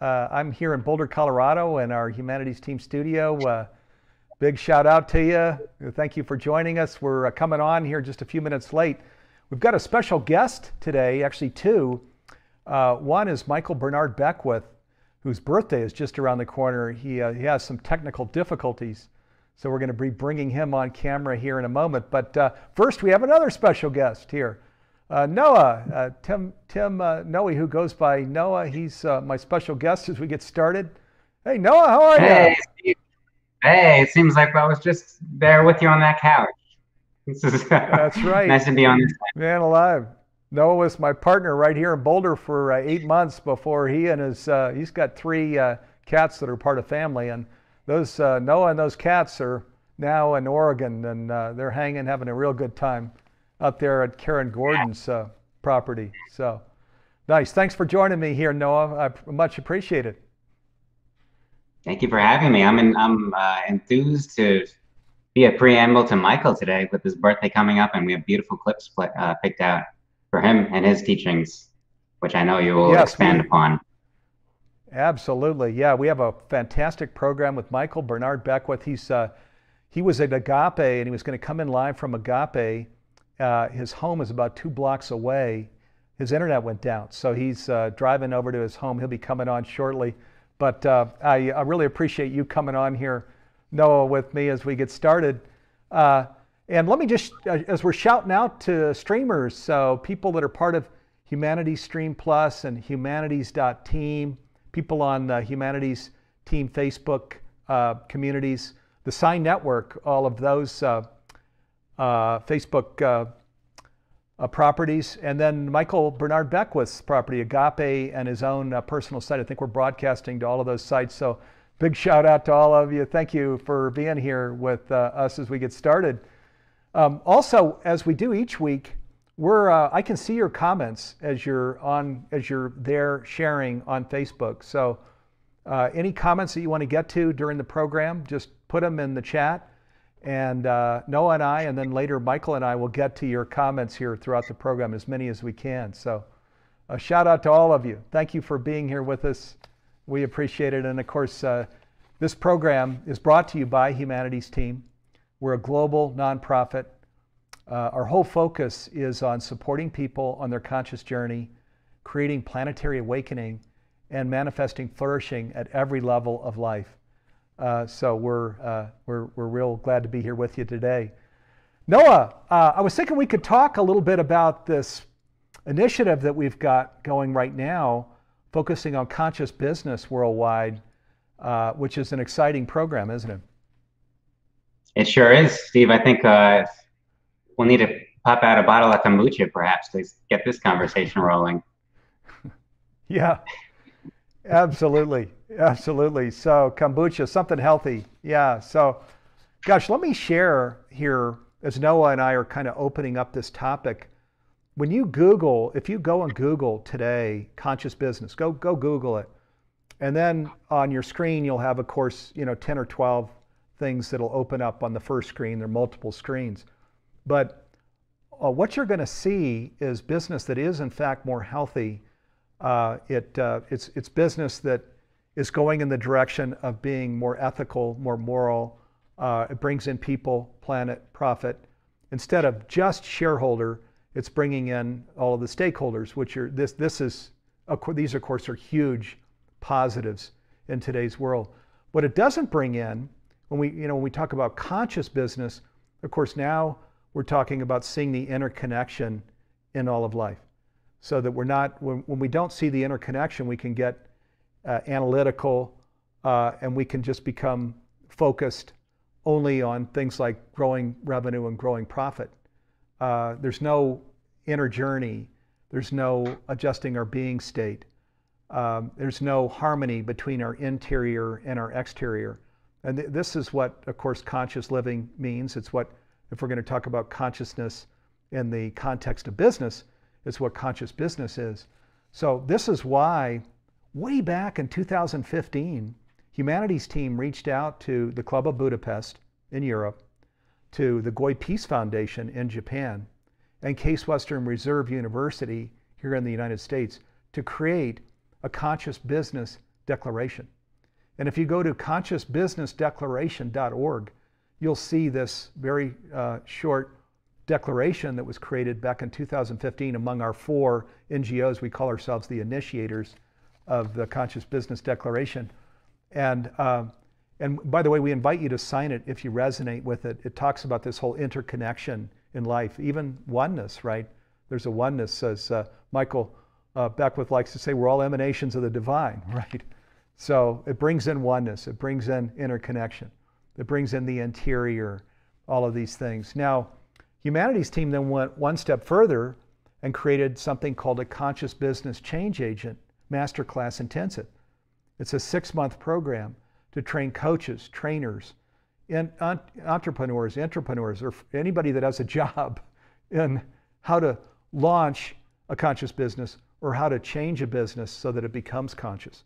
Uh, I'm here in Boulder, Colorado, in our humanities team studio. Uh, big shout out to you. Thank you for joining us. We're uh, coming on here just a few minutes late. We've got a special guest today, actually, two. Uh, one is Michael Bernard Beckwith, whose birthday is just around the corner. He, uh, he has some technical difficulties, so we're going to be bringing him on camera here in a moment. But first, we have another special guest here. Uh, Noah, uh, Tim, Tim uh, Noe, who goes by Noah, he's uh, my special guest as we get started. Hey, Noah, how are hey, you? Hey, it seems like I was just there with you on that couch. This is That's right. nice to be on this. Man alive. Noah was my partner right here in Boulder for uh, eight months before he and his, uh, he's got three cats that are part of family. And those, Noah and those cats are now in Oregon and they're hanging, having a real good time up there at Karen Gordon's uh, property. So nice. Thanks for joining me here, Noah. I much appreciate it. Thank you for having me. I'm in, I'm uh, enthused to be a preamble to Michael today with his birthday coming up, and we have beautiful clips uh, picked out for him and his teachings, which I know you will yes, expand we, upon. Absolutely, yeah. We have a fantastic program with Michael Bernard Beckwith. He's uh, he was at Agape, and he was going to come in live from Agape uh, his home is about two blocks away. His internet went down, so he's uh, driving over to his home. He'll be coming on shortly. But uh, I, I, really appreciate you coming on here, Noah, with me as we get started. Uh, and let me just, uh, as we're shouting out to streamers, so people that are part of Humanities Stream Plus and Humanities.team, people on the Humanities Team Facebook uh, communities, the Sign Network, all of those Facebook uh, uh, properties, and then Michael Bernard Beckwith's property, Agape, and his own uh, personal site. I think we're broadcasting to all of those sites. So big shout out to all of you. Thank you for being here with uh, us as we get started. Um, also, as we do each week, we're uh, I can see your comments as you're on as you're there sharing on Facebook. So any comments that you want to get to during the program, just put them in the chat and uh, Noah and I, and then later Michael and I will get to your comments here throughout the program, as many as we can. So, a shout out to all of you. Thank you for being here with us. We appreciate it. And of course, uh, this program is brought to you by Humanities Team. We're a global nonprofit. Uh, our whole focus is on supporting people on their conscious journey, creating planetary awakening, and manifesting flourishing at every level of life. Uh, so we're, uh, we're, we're real glad to be here with you today. Noah, uh, I was thinking we could talk a little bit about this initiative that we've got going right now, focusing on conscious business worldwide, uh, which is an exciting program, isn't it? It sure is, Steve. I think uh, we'll need to pop out a bottle of kombucha perhaps to get this conversation rolling. yeah, absolutely. Absolutely. So kombucha, something healthy. Yeah. So, gosh, let me share here as Noah and I are kind of opening up this topic. When you Google, if you go and Google today, conscious business, go go Google it, and then on your screen you'll have, of course, you know, 10 or 12 things that'll open up on the first screen. There are multiple screens, but uh, what you're going to see is business that is in fact more healthy. Uh, it uh, it's it's business that is going in the direction of being more ethical, more moral. Uh, it brings in people, planet, profit. Instead of just shareholder, it's bringing in all of the stakeholders, which are this. This is these of course are huge positives in today's world. What it doesn't bring in when we you know when we talk about conscious business, of course now we're talking about seeing the interconnection in all of life, so that we're not when, when we don't see the interconnection, we can get uh, analytical, uh, and we can just become focused only on things like growing revenue and growing profit. Uh, there's no inner journey. There's no adjusting our being state. Um, there's no harmony between our interior and our exterior. And th- this is what, of course, conscious living means. It's what, if we're going to talk about consciousness in the context of business, it's what conscious business is. So, this is why way back in 2015, Humanities team reached out to the Club of Budapest in Europe, to the Goi Peace Foundation in Japan, and Case Western Reserve University here in the United States to create a conscious business Declaration. And if you go to consciousbusinessdeclaration.org, you'll see this very uh, short declaration that was created back in 2015 among our four NGOs. We call ourselves the initiators of the Conscious Business Declaration. And, uh, and by the way, we invite you to sign it if you resonate with it. It talks about this whole interconnection in life, even oneness, right? There's a oneness, as uh, Michael uh, Beckwith likes to say, we're all emanations of the divine, right? So it brings in oneness, it brings in interconnection, it brings in the interior, all of these things. Now, Humanities team then went one step further and created something called a Conscious Business Change Agent Masterclass Intensive. It's a six month program to train coaches, trainers, and entrepreneurs, entrepreneurs, or anybody that has a job in how to launch a conscious business or how to change a business so that it becomes conscious.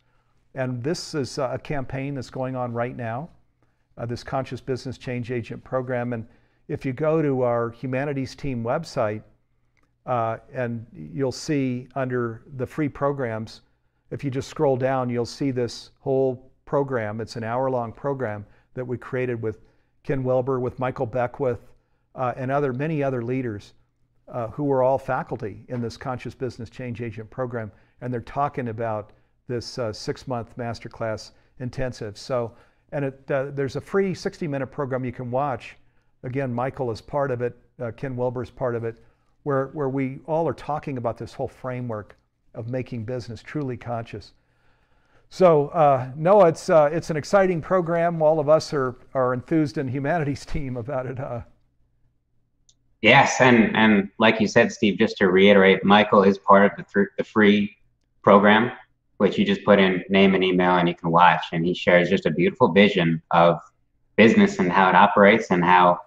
And this is a campaign that's going on right now, uh, this Conscious Business Change Agent program. And if you go to our Humanities Team website, uh, and you'll see under the free programs, if you just scroll down, you'll see this whole program. It's an hour long program that we created with Ken Wilber, with Michael Beckwith, uh, and other many other leaders uh, who were all faculty in this Conscious Business Change Agent program. And they're talking about this uh, six month masterclass intensive. So, and it, uh, there's a free 60 minute program you can watch Again, Michael is part of it, uh, Ken Wilber is part of it, where, where we all are talking about this whole framework of making business truly conscious. So, uh, Noah, it's, uh, it's an exciting program. All of us are, are enthused in humanities team about it. Uh. Yes, and, and like you said, Steve, just to reiterate, Michael is part of the, th- the free program, which you just put in name and email and you can watch. And he shares just a beautiful vision of business and how it operates and how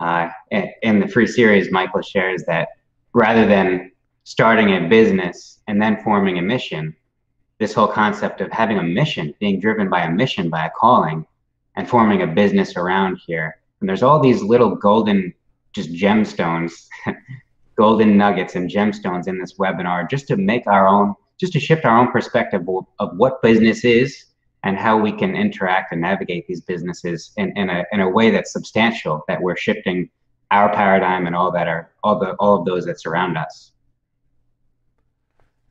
uh, in the free series, Michael shares that rather than starting a business and then forming a mission, this whole concept of having a mission, being driven by a mission, by a calling, and forming a business around here. And there's all these little golden, just gemstones, golden nuggets and gemstones in this webinar just to make our own, just to shift our own perspective of what business is and how we can interact and navigate these businesses in, in, a, in a way that's substantial, that we're shifting our paradigm and all that are all the all of those that surround us.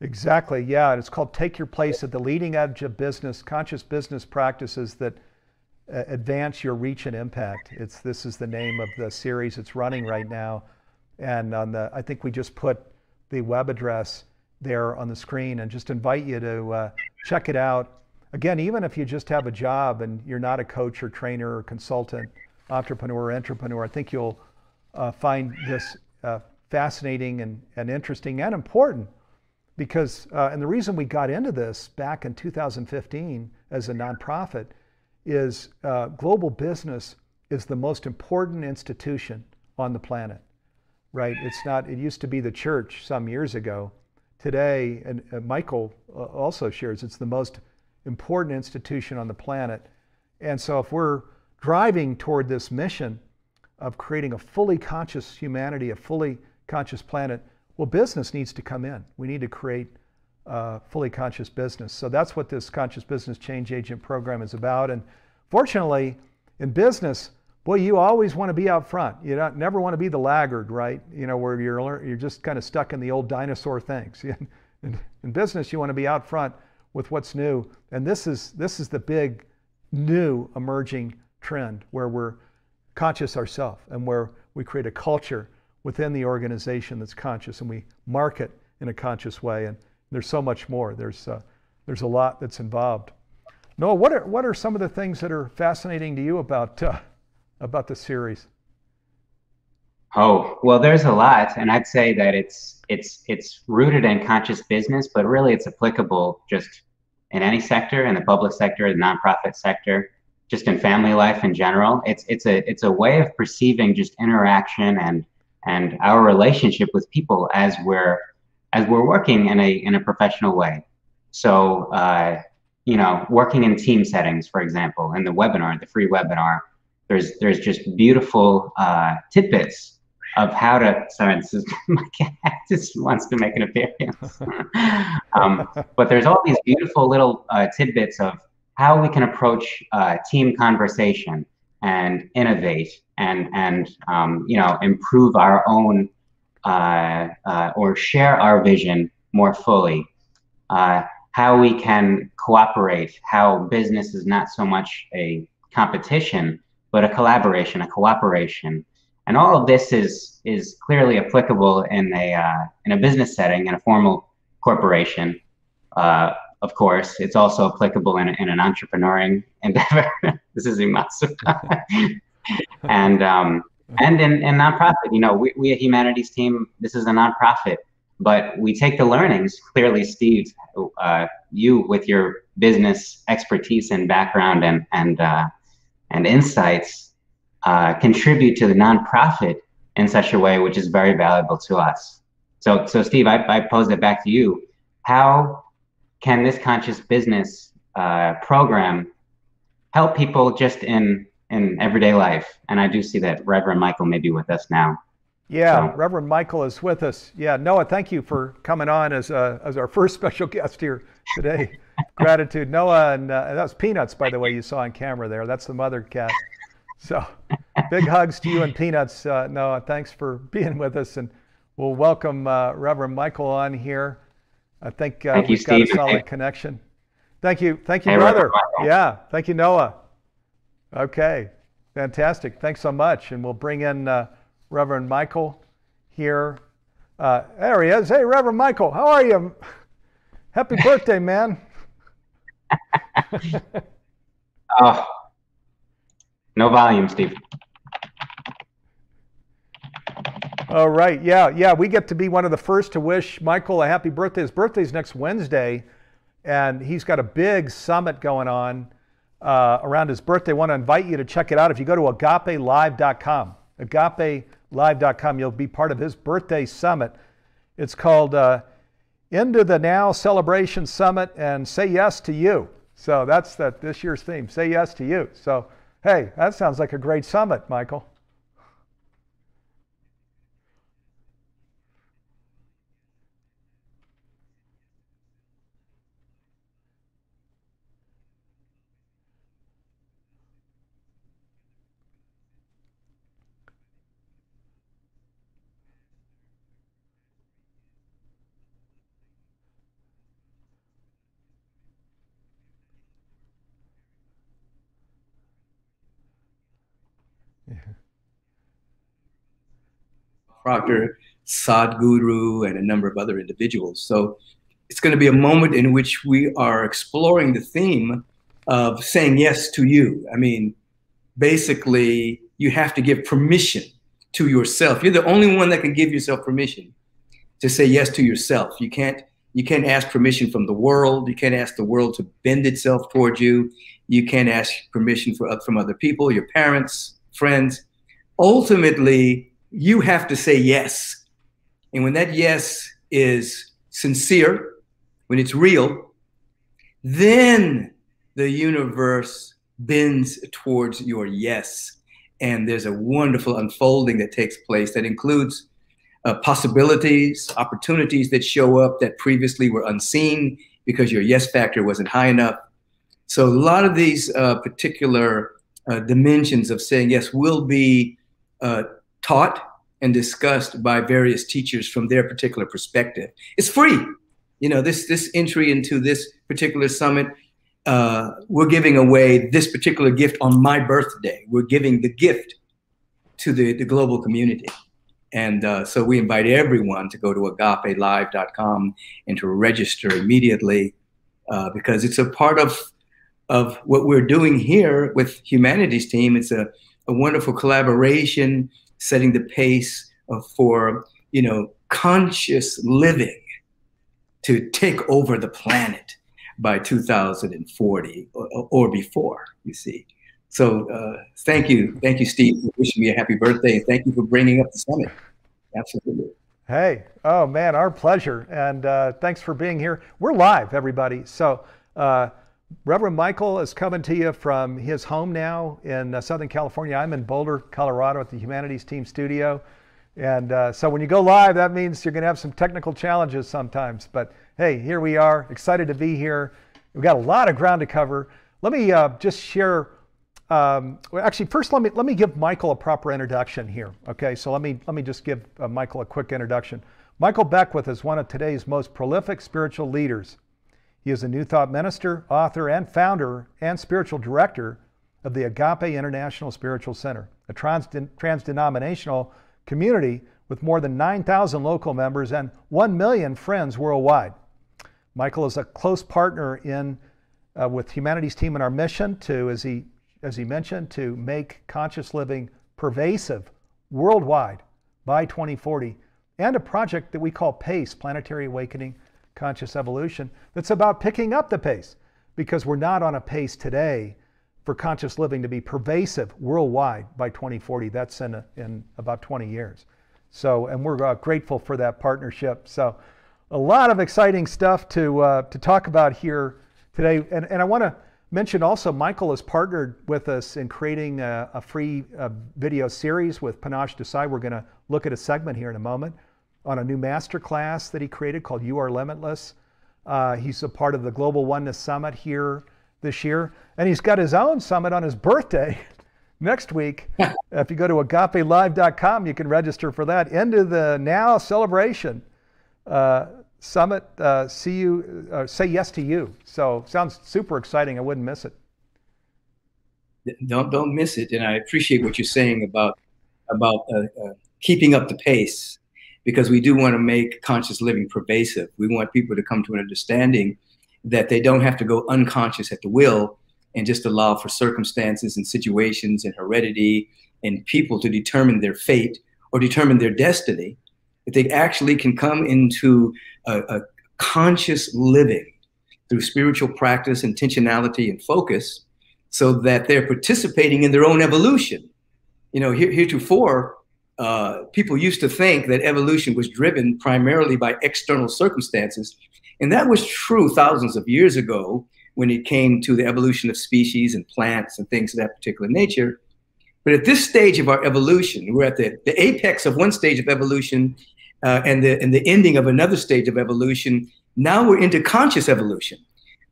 Exactly. Yeah, and it's called Take Your Place at the Leading Edge of Business, Conscious Business Practices that uh, advance your reach and impact. It's this is the name of the series. It's running right now, and on the I think we just put the web address there on the screen, and just invite you to uh, check it out again, even if you just have a job and you're not a coach or trainer or consultant, entrepreneur or entrepreneur, I think you'll uh, find this uh, fascinating and, and interesting and important because, uh, and the reason we got into this back in 2015 as a nonprofit is uh, global business is the most important institution on the planet, right? It's not, it used to be the church some years ago. Today, and Michael uh, also shares, it's the most important institution on the planet. And so, if we're driving toward this mission of creating a fully conscious humanity, a fully conscious planet, well, business needs to come in. We need to create fully conscious business. So that's what this conscious business change agent program is about. And fortunately, in business, boy, you always want to be out front. You don't, never want to be the laggard, right? You know, where you're you're just kind of stuck in the old dinosaur things. in, in business, you want to be out front with what's new. And this is, this is the big new emerging trend where we're conscious ourselves and where we create a culture within the organization that's conscious and we market in a conscious way. And there's so much more. There's, uh, there's a lot that's involved. Noah, what are, what are some of the things that are fascinating to you about, uh, about the series? Oh, well, there's a lot. And I'd say that it's, it's, it's rooted in conscious business, but really it's applicable just in any sector, in the public sector, the nonprofit sector, just in family life in general. It's it's a it's a way of perceiving just interaction and and our relationship with people as we're as we're working in a in a professional way. So uh, you know, working in team settings, for example, in the webinar, the free webinar, there's there's just beautiful uh, tidbits of how to. Sorry, this is my cat just wants to make an appearance. um, but there's all these beautiful little uh, tidbits of how we can approach uh, team conversation and innovate and and um, you know improve our own uh, uh, or share our vision more fully. Uh, how we can cooperate, how business is not so much a competition, but a collaboration, a cooperation. And all of this is is clearly applicable in a uh, in a business setting, in a formal corporation. Uh, of course, it's also applicable in, in an entrepreneuring endeavor. this is Imasu. and um, and in, in nonprofit, you know, we, we a humanities team, this is a nonprofit, but we take the learnings. Clearly, Steve, uh, you with your business expertise and background and and uh, and insights uh, contribute to the nonprofit in such a way which is very valuable to us. So, so Steve, I, I pose it back to you. How can this conscious business uh, program help people just in in everyday life? And I do see that Reverend Michael may be with us now. Yeah, so. Reverend Michael is with us. Yeah, Noah, thank you for coming on as uh, as our first special guest here today. Gratitude, Noah, and uh, that was Peanuts, by the way, you saw on camera there. That's the mother cat. So, big hugs to you and Peanuts, uh, Noah. Thanks for being with us, and we'll welcome uh, Reverend Michael on here. I think uh, we've got a solid connection. Thank you, thank you, hey, brother. Yeah, thank you, Noah. Okay, fantastic. Thanks so much, and we'll bring in uh, Reverend Michael here. Uh, there he is. Hey, Reverend Michael, how are you? Happy birthday, man. oh, no volume, Steve. All right. Yeah. Yeah. We get to be one of the first to wish Michael a happy birthday. His birthday's next Wednesday, and he's got a big summit going on uh, around his birthday. I want to invite you to check it out. If you go to agapelive.com, agapelive.com, you'll be part of his birthday summit. It's called uh, Into the Now Accelebration Summit and Say Yes to You. So that's that this year's theme. Say yes to you. So hey, that sounds like a great summit, Michael. Proctor, Sadhguru, and a number of other individuals. So it's going to be a moment in which we are exploring the theme of saying yes to you. I mean, basically, you have to give permission to yourself. You're the only one that can give yourself permission to say yes to yourself. You can't you can't ask permission from the world. You can't ask the world to bend itself towards you. You can't ask permission for, from other people, your parents, friends. Ultimately, you have to say yes. And when that yes is sincere, when it's real, then the universe bends towards your yes. And there's a wonderful unfolding that takes place that includes uh, possibilities, opportunities that show up that previously were unseen because your yes factor wasn't high enough. So a lot of these uh, particular uh, dimensions of saying yes will be uh, taught and discussed by various teachers from their particular perspective. It's free. You know, this this entry into this particular summit, uh, we're giving away this particular gift on my birthday. We're giving the gift to the, the global community. And uh, so we invite everyone to go to agapelive.com and to register immediately uh, because it's a part of, of what we're doing here with Humanities Team. It's a, a wonderful collaboration setting the pace for you know conscious living to take over the planet by 2040 or, or before. You see. So uh, thank you, thank you, Steve, for wishing me a happy birthday, thank you for bringing up the summit. Absolutely. Hey, oh man, our pleasure, and uh, thanks for being here. We're live, everybody. So. Uh, Reverend Michael is coming to you from his home now in uh, Southern California. I'm in Boulder, Colorado at the Humanities Team studio. And uh, so when you go live, that means you're going to have some technical challenges sometimes. But hey, here we are, excited to be here. We've got a lot of ground to cover. Let me uh, just share. Um, well, actually, first let me let me give Michael a proper introduction here. Okay, so let me let me just give uh, Michael a quick introduction. Michael Beckwith is one of today's most prolific spiritual leaders. He is a New Thought minister, author, and founder and spiritual director of the Agape International Spiritual Center, a trans, denominational community with more than 9,000 local members and 1 million friends worldwide. Michael is a close partner in uh, with Humanities Team in our mission to, as he, as he mentioned, to make conscious living pervasive worldwide by 2040, and a project that we call PACE, Planetary Awakening Conscious Evolution, that's about picking up the pace because we're not on a pace today for conscious living to be pervasive worldwide by 2040. That's in, a, in about 20 years. So, and we're uh, grateful for that partnership. So, a lot of exciting stuff to, uh, to talk about here today. And, and I want to mention also, Michael has partnered with us in creating a, a free uh, video series with Panache Desai. We're going to look at a segment here in a moment on a new master class that he created called You Are Limitless. Uh, he's a part of the Global Oneness Summit here this year. And he's got his own summit on his birthday next week. if you go to agapelive.com, you can register for that. Into the now Accelebration uh, summit. Uh, see you, uh, say yes to you. So sounds super exciting. I wouldn't miss it. Don't don't miss it. And I appreciate what you're saying about about uh, uh, keeping up the pace because we do want to make conscious living pervasive. We want people to come to an understanding that they don't have to go unconscious at the will and just allow for circumstances and situations and heredity and people to determine their fate or determine their destiny, that they actually can come into a, a conscious living through spiritual practice, intentionality, and focus so that they're participating in their own evolution. You know, heretofore, uh, people used to think that evolution was driven primarily by external circumstances and that was true thousands of years ago when it came to the evolution of species and plants and things of that particular nature. But at this stage of our evolution, we're at the, the apex of one stage of evolution uh, and, the, and the ending of another stage of evolution. Now we're into conscious evolution,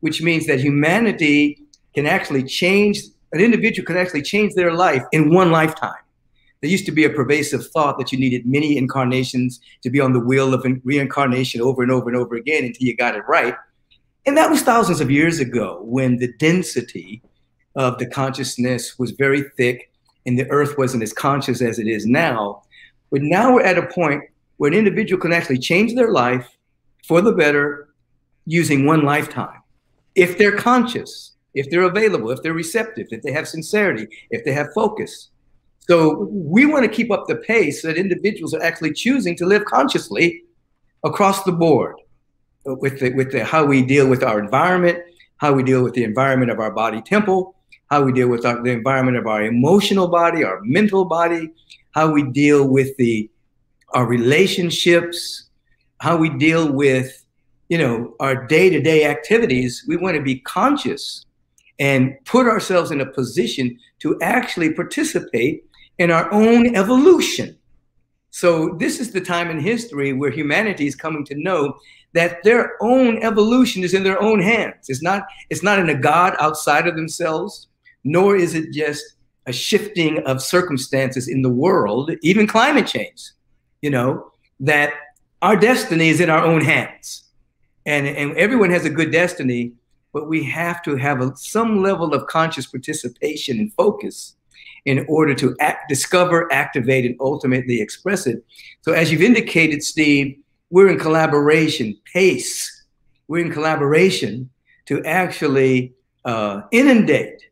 which means that humanity can actually change, an individual can actually change their life in one lifetime. There used to be a pervasive thought that you needed many incarnations to be on the wheel of reincarnation over and over and over again until you got it right. And that was thousands of years ago when the density of the consciousness was very thick and the earth wasn't as conscious as it is now. But now we're at a point where an individual can actually change their life for the better using one lifetime. If they're conscious, if they're available, if they're receptive, if they have sincerity, if they have focus. So we want to keep up the pace that individuals are actually choosing to live consciously across the board with the, with the, how we deal with our environment, how we deal with the environment of our body temple, how we deal with our, the environment of our emotional body, our mental body, how we deal with the our relationships, how we deal with you know our day-to-day activities. We want to be conscious and put ourselves in a position to actually participate in our own evolution. So this is the time in history where humanity is coming to know that their own evolution is in their own hands. It's not, it's not in a God outside of themselves, nor is it just a shifting of circumstances in the world, even climate change, you know, that our destiny is in our own hands. And, and everyone has a good destiny, but we have to have a, some level of conscious participation and focus in order to act, discover, activate, and ultimately express it. So, as you've indicated, Steve, we're in collaboration, PACE, we're in collaboration to actually uh, inundate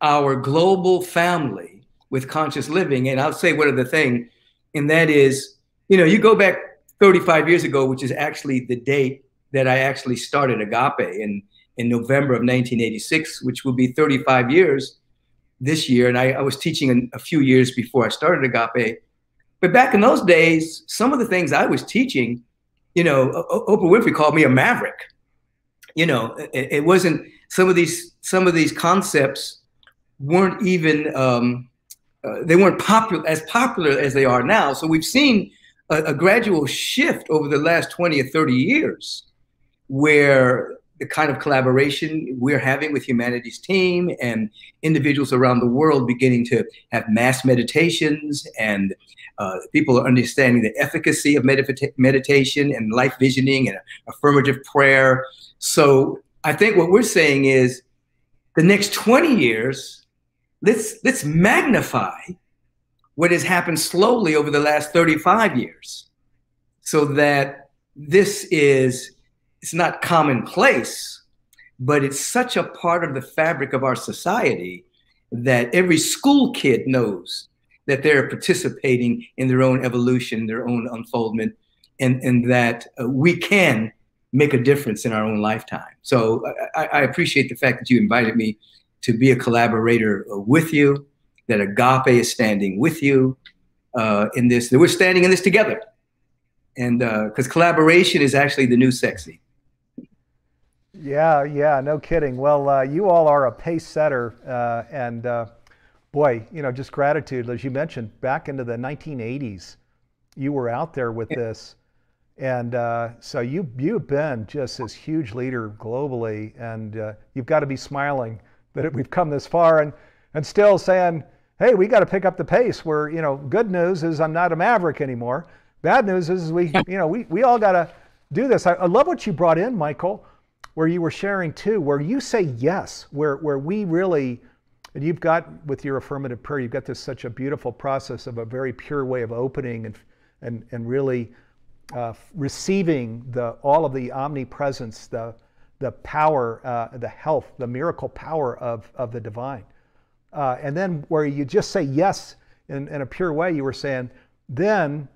our global family with conscious living. And I'll say one other thing, and that is, you know, you go back 35 years ago, which is actually the date that I actually started Agape in, in November of 1986, which will be 35 years this year, and I, I was teaching a, a few years before I started Agape. But back in those days, some of the things I was teaching, you know, Oprah Winfrey called me a maverick. You know, it, it wasn't some of these some of these concepts weren't even um, uh, they weren't popular as popular as they are now. So we've seen a, a gradual shift over the last 20 or 30 years where the kind of collaboration we're having with humanities team and individuals around the world beginning to have mass meditations and uh, people are understanding the efficacy of medita meditation and life visioning and affirmative prayer. So i think what we're saying is the next 20 years let's let's magnify what has happened slowly over the last 35 years so that this is it's not commonplace, but it's such a part of the fabric of our society that every school kid knows that they're participating in their own evolution, their own unfoldment, and, and that uh, we can make a difference in our own lifetime. So I, I, appreciate the fact that you invited me to be a collaborator uh, with you, that Agape is standing with you uh, in this, that we're standing in this together. And because uh, collaboration is actually the new sexy. Yeah, yeah, no kidding. Well, uh, you all are a pace setter, uh, and uh, boy, you know, just gratitude. As you mentioned, back into the 1980s, you were out there with this, and uh, so you you've been just this huge leader globally, and uh, you've got to be smiling that we've come this far, and and still saying, hey, we got to pick up the pace. Where you know, good news is I'm not a maverick anymore. Bad news is we, you know, we we all got to do this. I, I love what you brought in, Michael where you were sharing too, where you say yes, where, where we really, and you've got with your affirmative prayer, you've got this such a beautiful process of a very pure way of opening and, and, and really uh, receiving the, all of the omnipresence, the, the power, uh, the health, the miracle power of, of the divine. Uh, and then where you just say yes in, in a pure way, you were saying, then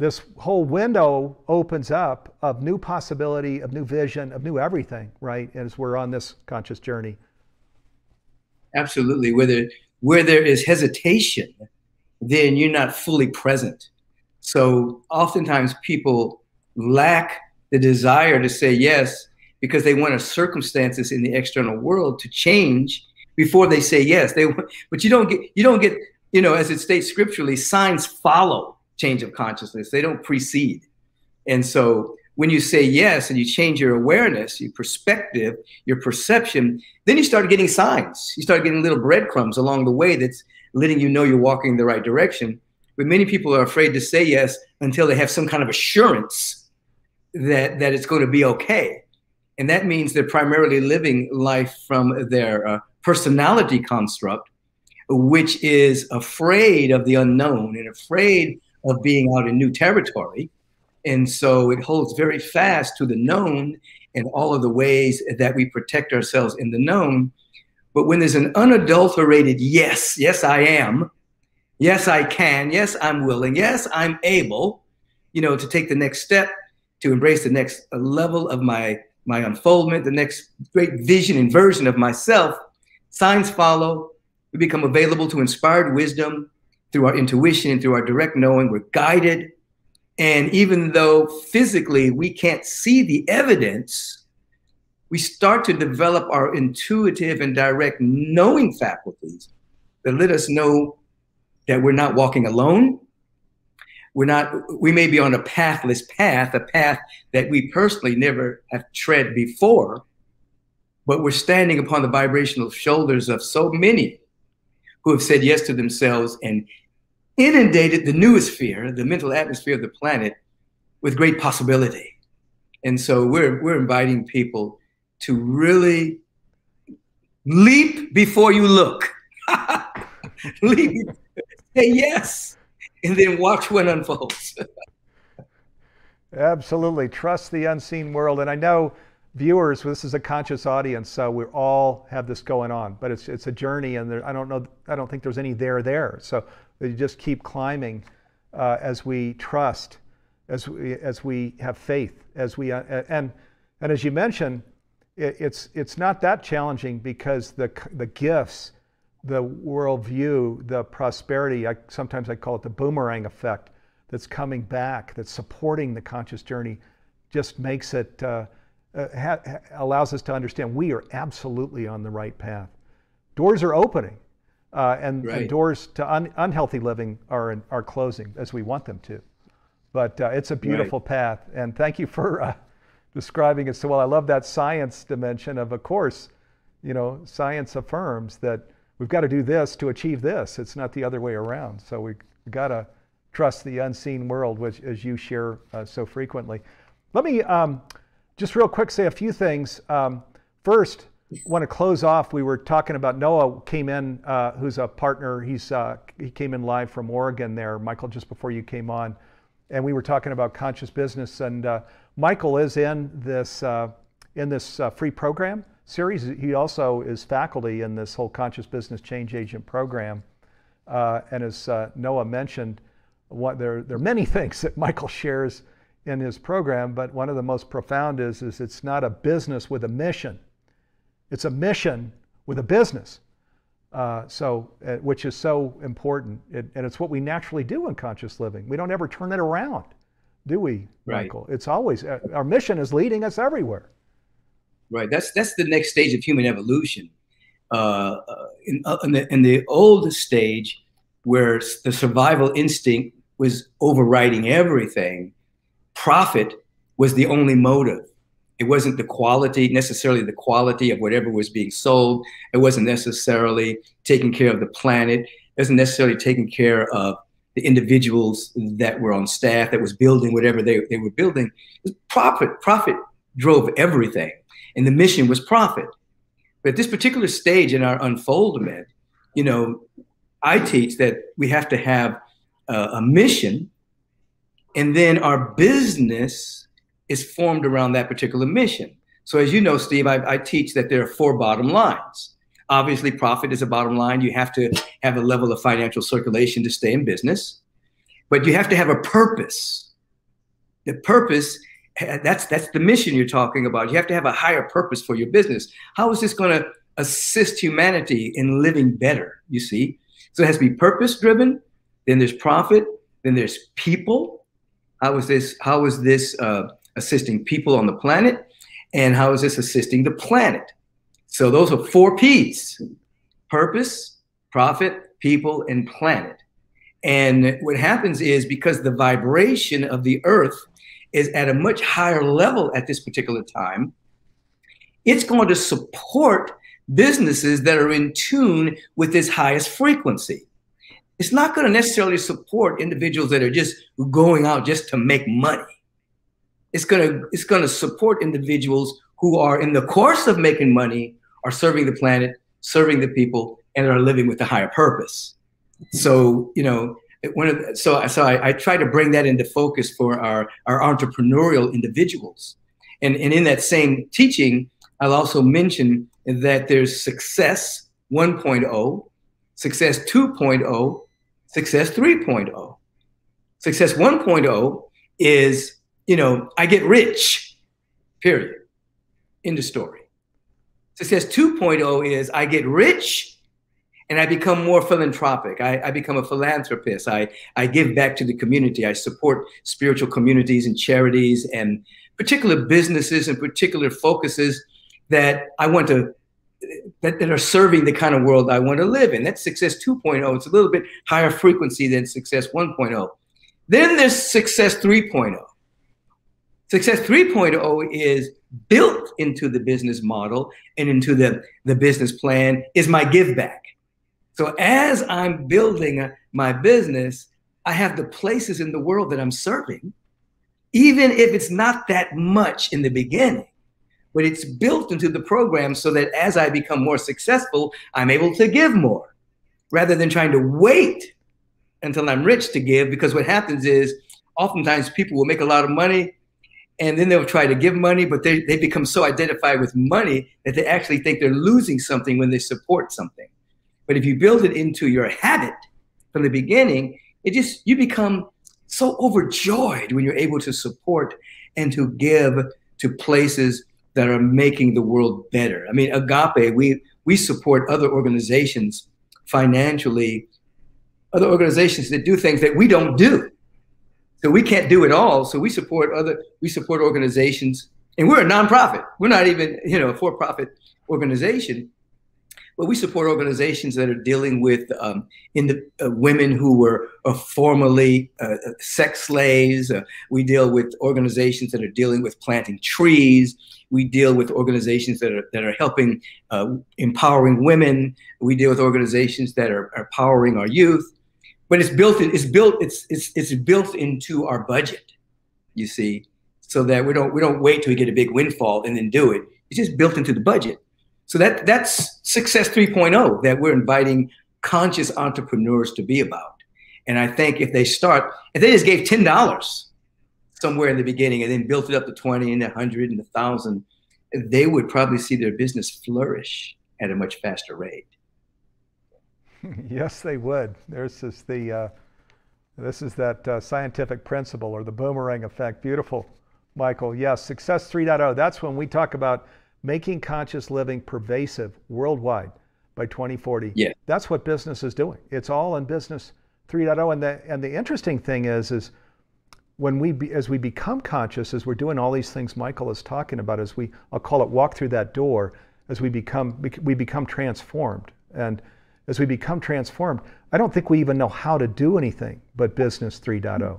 this whole window opens up of new possibility, of new vision, of new everything, right? As we're on this conscious journey. Absolutely. Where there, where there is hesitation, then you're not fully present. So oftentimes people lack the desire to say yes because they want circumstances in the external world to change before they say yes. They, but you don't get, you don't get, you know, as it states scripturally, signs follow change of consciousness. They don't precede. And so when you say yes and you change your awareness, your perspective, your perception, then you start getting signs. You start getting little breadcrumbs along the way that's letting you know you're walking in the right direction. But many people are afraid to say yes until they have some kind of assurance that, that it's going to be okay. And that means they're primarily living life from their uh, personality construct, which is afraid of the unknown and afraid of being out in new territory. And so it holds very fast to the known and all of the ways that we protect ourselves in the known. But when there's an unadulterated yes, yes, I am, yes, I can, yes, I'm willing, yes, I'm able, you know, to take the next step, to embrace the next level of my my unfoldment, the next great vision and version of myself, signs follow. We become available to inspired wisdom, through our intuition and through our direct knowing. We're guided. And even though physically we can't see the evidence, we start to develop our intuitive and direct knowing faculties that let us know that we're not walking alone. We're not, we may be on a pathless path, a path that we personally never have tread before, but we're standing upon the vibrational shoulders of so many who have said yes to themselves and inundated the noosphere, the mental atmosphere of the planet, with great possibility. And so we're, we're inviting people to really leap before you look. leap, say yes, and then watch what unfolds. Absolutely. Trust the unseen world. And I know viewers, this is a conscious audience, so we all have this going on, but it's, it's a journey and there, I don't know, I don't think there's any there there. So you just keep climbing uh, as we trust, as we, as we have faith, as we, uh, and, and as you mentioned, it, it's, it's not that challenging because the, the gifts, the worldview, the prosperity, I, sometimes I call it the boomerang effect that's coming back, that's supporting the conscious journey, just makes it, uh, uh, ha- allows us to understand we are absolutely on the right path. Doors are opening. Uh, and, Right. and doors to un, unhealthy living are in, are closing as we want them to. But uh, it's a beautiful path, and thank you for uh, describing it so well. I love that science dimension of, of course, you know, science affirms that we've got to do this to achieve this. It's not the other way around. So we we got to trust the unseen world, which as you share uh, so frequently. Let me um, just real quick say a few things. Um, first, want to close off. We were talking about Noah came in, uh, who's a partner. He's uh, he came in live from Oregon there, Michael, just before you came on, and we were talking about conscious business. And uh, Michael is in this uh, in this uh, free program series. He also is faculty in this whole conscious business change agent program. Uh, and as Noah mentioned, what there, there are many things that Michael shares in his program, but one of the most profound is, is it's not a business with a mission. It's a mission with a business. Uh, so, uh, which is so important, it, and it's what we naturally do in conscious living. We don't ever turn it around, do we, Right. Michael? It's always uh, our mission is leading us everywhere. Right. That's that's the next stage of human evolution. Uh, uh, in, uh, in, the, in the old stage, where the survival instinct was overriding everything, profit was the only motive. It wasn't the quality, necessarily the quality of whatever was being sold. It wasn't necessarily taking care of the planet. It wasn't necessarily taking care of the individuals that were on staff that was building whatever they, they were building. Profit. Profit drove everything and the mission was profit. But at this particular stage in our unfoldment, you know, I teach that we have to have a, a mission, and then our business is formed around that particular mission. So, as you know, Steve, I, I teach that there are four bottom lines. Obviously, profit is a bottom line. You have to have a level of financial circulation to stay in business, but you have to have a purpose. The purpose that's that's the mission you're talking about. You have to have a higher purpose for your business. How is this going to assist humanity in living better? You see, so it has to be purpose driven. Then there's profit. Then there's people. How is this? How is this uh, assisting people on the planet? And how is this assisting the planet? So those are four P's: purpose, profit, people, and planet. And what happens is because the vibration of the earth is at a much higher level at this particular time, it's going to support businesses that are in tune with this highest frequency. It's not going to necessarily support individuals that are just going out just to make money. It's going to it's to support individuals who are in the course of making money, are serving the planet, serving the people, and are living with a higher purpose. So, you know, one of so so I, I, try to bring that into focus for our our entrepreneurial individuals, and and in that same teaching, I'll also mention that there's success 1.0, success 2.0, success 3.0. Success 1.0 is you know I get rich, period. End of story. Success 2.0 is I get rich and I become more philanthropic. I, I, become a philanthropist. I, I give back to the community. I support spiritual communities and charities and particular businesses and particular focuses that I want to that, that are serving the kind of world I want to live in. That's success 2.0. It's a little bit higher frequency than success 1.0. Then there's success 3.0. Success 3.0 is built into the business model and into the, the business plan is my give back. So as I'm building my business, I have the places in the world that I'm serving, even if it's not that much in the beginning, but it's built into the program so that as I become more successful, I'm able to give more rather than trying to wait until I'm rich to give. Because what happens is oftentimes people will make a lot of money and then they'll try to give money, but they, they become so identified with money that they actually think they're losing something when they support something. But if you build it into your habit from the beginning, it just you become so overjoyed when you're able to support and to give to places that are making the world better. I mean, Agape, we we support other organizations financially, other organizations that do things that we don't do. So we can't do it all. So we support other we support organizations, and we're a nonprofit. We're not even you know a for-profit organization but we support organizations that are dealing with um, in the, uh, women who were uh, formerly uh, sex slaves. Uh, we deal with organizations that are dealing with planting trees. We deal with organizations that are that are helping uh, empowering women. We deal with organizations that are, are empowering our youth. But it's built. It's built. It's it's it's built into our budget. You see, so that we don't we don't wait till we get a big windfall and then do it. It's just built into the budget. So that that's success 3.0 that we're inviting conscious entrepreneurs to be about. And I think if they start, if they just gave ten dollars somewhere in the beginning and then built it up to 20 and 100 and 1,000, they would probably see their business flourish at a much faster rate. yes, they would. There's this the uh, this is that uh, scientific principle or the boomerang effect. Beautiful, Michael. Yes, success 3.0. That's when we talk about making conscious living pervasive worldwide by 2040. Yeah. That's what business is doing. It's all in business 3.0 and the and the interesting thing is is when we be, as we become conscious as we're doing all these things Michael is talking about as we I'll call it walk through that door as we become we become transformed and as we become transformed I don't think we even know how to do anything but business 3.0.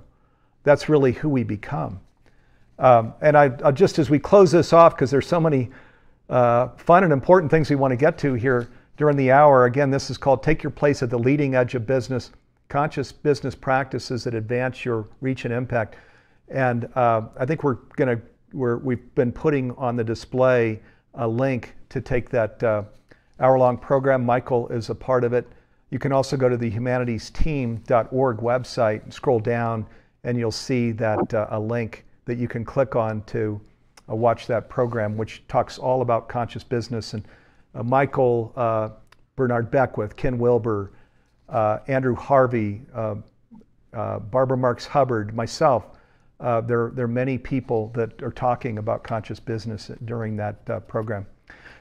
That's really who we become. Um, and I, I, just as we close this off because there's so many uh, fun and important things we want to get to here during the hour. Again, this is called Take Your Place at the Leading Edge of Business Conscious Business Practices that Advance Your Reach and Impact. And uh, I think we're going to, we're, we've been putting on the display a link to take that uh, hour long program. Michael is a part of it. You can also go to the humanitiesteam.org website, scroll down, and you'll see that uh, a link that you can click on to uh, watch that program, which talks all about conscious business. And uh, Michael uh, Bernard Beckwith, Ken Wilber, uh, Andrew Harvey, uh, Barbara Marx Hubbard, myself. there, there are many people that are talking about conscious business during that program.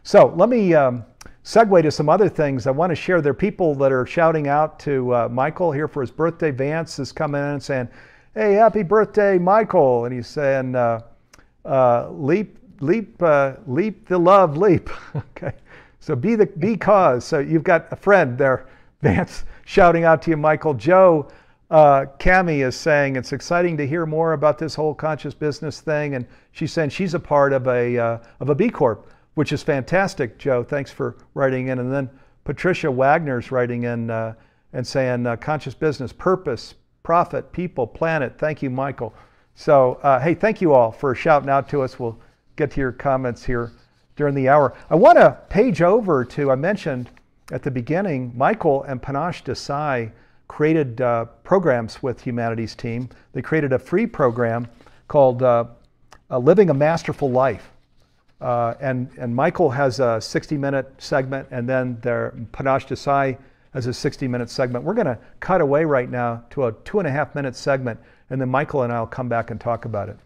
So let me um, segue to some other things I want to share. There are people that are shouting out to Michael here for his birthday. Vance is coming in and saying, Hey, happy birthday, Michael. And he's saying, uh, leap, leap, uh, leap the love, leap. okay, so be the be cause. So you've got a friend there, Vance, shouting out to you, Michael. Joe, uh, Cami is saying it's exciting to hear more about this whole conscious business thing, and she's saying she's a part of a uh, of a B Corp, which is fantastic. Joe, thanks for writing in, and then Patricia Wagner's writing in uh, and saying uh, conscious business, purpose, profit, people, planet. Thank you, Michael. So, uh, hey, thank you all for shouting out to us. We'll get to your comments here during the hour. I want to page over to, I mentioned at the beginning, Michael and Panache Desai created uh, programs with Humanity's Team. They created a free program called uh, uh Living a Masterful Life. Uh, and, and Michael has a 60 minute segment, and then their Panache Desai has a 60 minute segment. We're going to cut away right now to a two and a half minute segment and then Michael and I will come back and talk about it.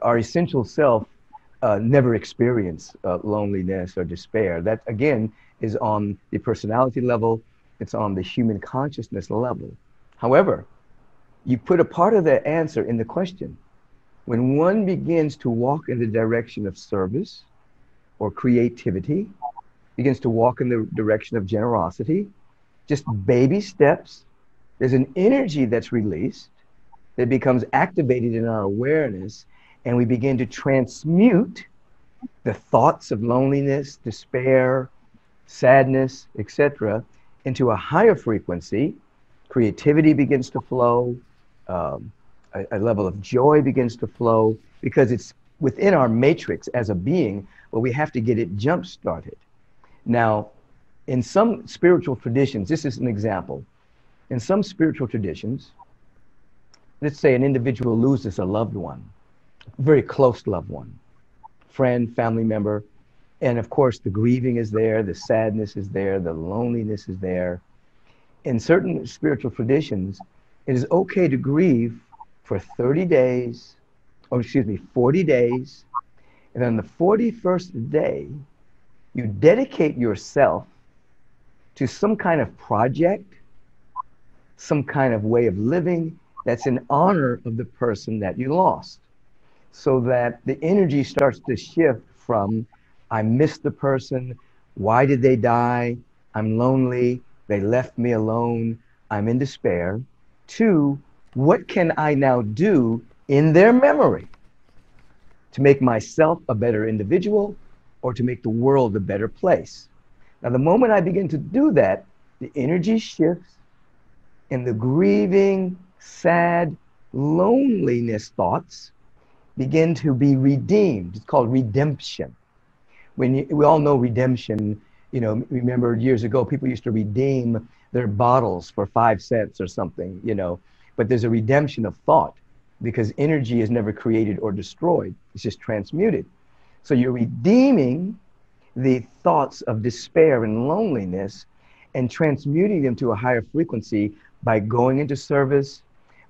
Our essential self uh, never experience uh, loneliness or despair. That again is on the personality level. It's on the human consciousness level. However, you put a part of that answer in the question when one begins to walk in the direction of service or creativity, begins to walk in the direction of generosity, just baby steps, there's an energy that's released that becomes activated in our awareness, and we begin to transmute the thoughts of loneliness, despair, sadness, etc., into a higher frequency. Creativity begins to flow. Um, a, a level of joy begins to flow because it's within our matrix as a being, but we have to get it jump started. Now, in some spiritual traditions, this is an example. In some spiritual traditions, let's say an individual loses a loved one, very close loved one, friend, family member, and of course the grieving is there, the sadness is there, the loneliness is there. In certain spiritual traditions, it is okay to grieve for 30 days, or excuse me, 40 days. And on the 41st day, you dedicate yourself to some kind of project some kind of way of living that's in honor of the person that you lost. So that the energy starts to shift from, I miss the person. Why did they die? I'm lonely. They left me alone. I'm in despair. To, what can I now do in their memory to make myself a better individual or to make the world a better place? Now, the moment I begin to do that, the energy shifts and the grieving, sad, loneliness thoughts begin to be redeemed. It's called redemption. When you, we all know redemption, you know, remember years ago, people used to redeem their bottles for five cents or something, you know, but there's a redemption of thought because energy is never created or destroyed, it's just transmuted. So you're redeeming the thoughts of despair and loneliness and transmuting them to a higher frequency by going into service,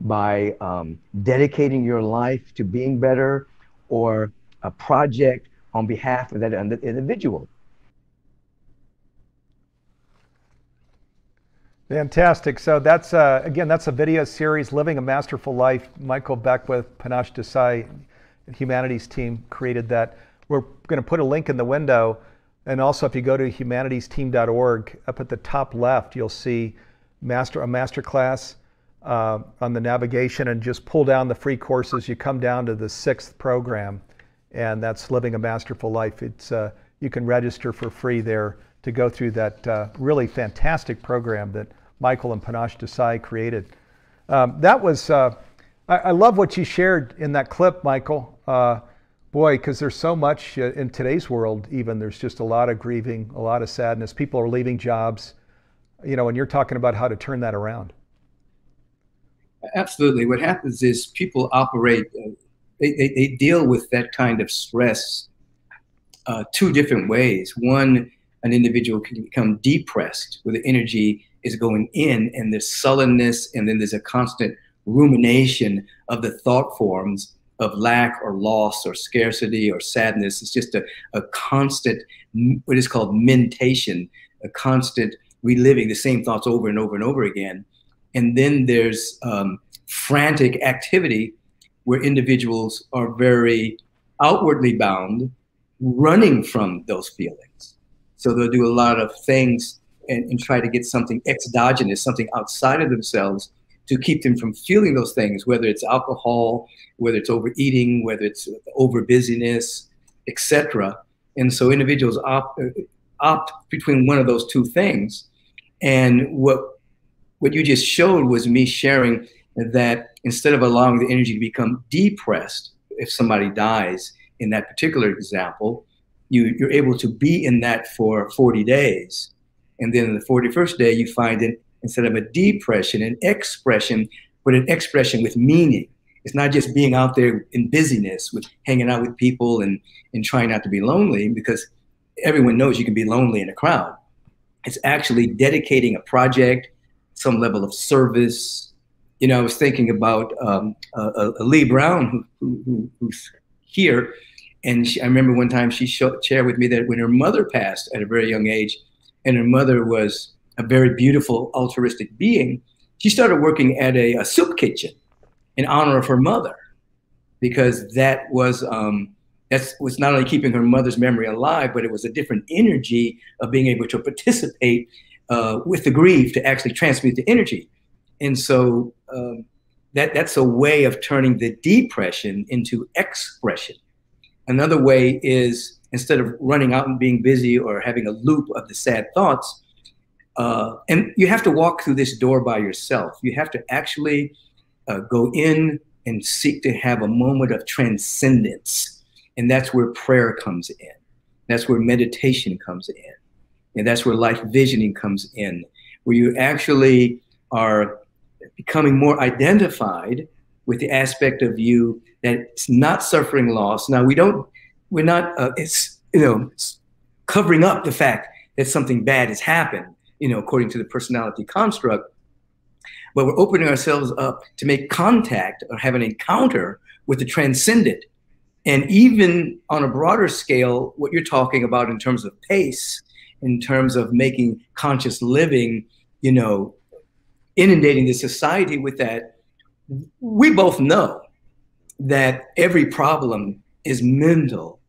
by um, dedicating your life to being better, or a project on behalf of that individual. Fantastic. So that's uh, again, that's a video series, "Living a Masterful Life." Michael Beckwith, Panache Desai, Humanity's team created that. We're going to put a link in the window, and also if you go to humanitiesteam.org, up at the top left, you'll see master a master class uh, on the navigation, and just pull down the free courses. You come down to the sixth program, and that's "Living a Masterful Life." It's uh, you can register for free there to go through that uh, really fantastic program that Michael and Panache Desai created. Um, that was, uh, I, I, love what you shared in that clip, Michael. Uh, boy, because there's so much uh, in today's world, even there's just a lot of grieving, a lot of sadness. People are leaving jobs, you know, and you're talking about how to turn that around. Absolutely. What happens is people operate, uh, they, they, they, deal with that kind of stress uh, two different ways. One, an individual can become depressed where the energy is going in and there's sullenness and then there's a constant rumination of the thought forms of lack or loss or scarcity or sadness. It's just a, a constant, what is called mentation, a constant reliving the same thoughts over and over and over again. And then there's um, frantic activity where individuals are very outwardly bound, running from those feelings. So they'll do a lot of things and, and try to get something exogenous, something outside of themselves to keep them from feeling those things, whether it's alcohol, whether it's overeating, whether it's over busyness, etc. And so individuals opt, opt between one of those two things. And what what you just showed was me sharing that instead of allowing the energy to become depressed if somebody dies in that particular example, you, you're able to be in that for 40 days and then the 41st day, you find it instead of a depression, an expression, but an expression with meaning. It's not just being out there in busyness with hanging out with people and, and trying not to be lonely because everyone knows you can be lonely in a crowd. It's actually dedicating a project, some level of service. You know, I was thinking about um, a, a Lee Brown who, who, who's here. And she, I remember one time she shared with me that when her mother passed at a very young age, and her mother was a very beautiful altruistic being, she started working at a, a soup kitchen in honor of her mother, because that was um, that was not only keeping her mother's memory alive, but it was a different energy of being able to participate uh, with the grief to actually transmute the energy, and so um, that that's a way of turning the depression into expression. Another way is instead of running out and being busy or having a loop of the sad thoughts. Uh, and you have to walk through this door by yourself. You have to actually uh, go in and seek to have a moment of transcendence. And that's where prayer comes in. That's where meditation comes in. And that's where life visioning comes in, where you actually are becoming more identified with the aspect of you that's not suffering loss. Now, we don't we're not uh, it's you know covering up the fact that something bad has happened you know according to the personality construct but we're opening ourselves up to make contact or have an encounter with the transcendent and even on a broader scale what you're talking about in terms of pace in terms of making conscious living you know inundating the society with that, we both know that every problem is mental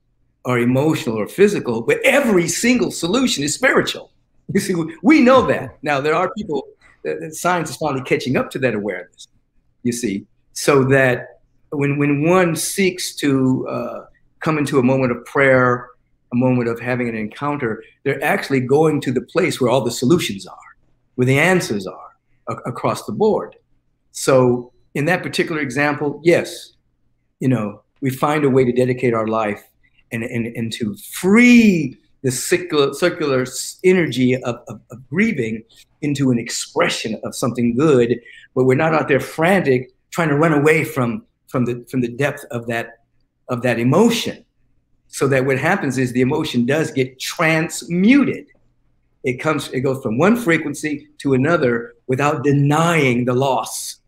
or emotional or physical, but every single solution is spiritual. You see, we know that. Now, there are people, science is finally catching up to that awareness, you see, so that when, when one seeks to uh, come into a moment of prayer, a moment of having an encounter, they're actually going to the place where all the solutions are, where the answers are across the board. So, in that particular example, yes, you know, we find a way to dedicate our life and, and, and to free the circular, circular energy of, of, of grieving into an expression of something good, but we're not out there frantic trying to run away from from the from the depth of that of that emotion. So that what happens is the emotion does get transmuted. It comes, it goes from one frequency to another without denying the loss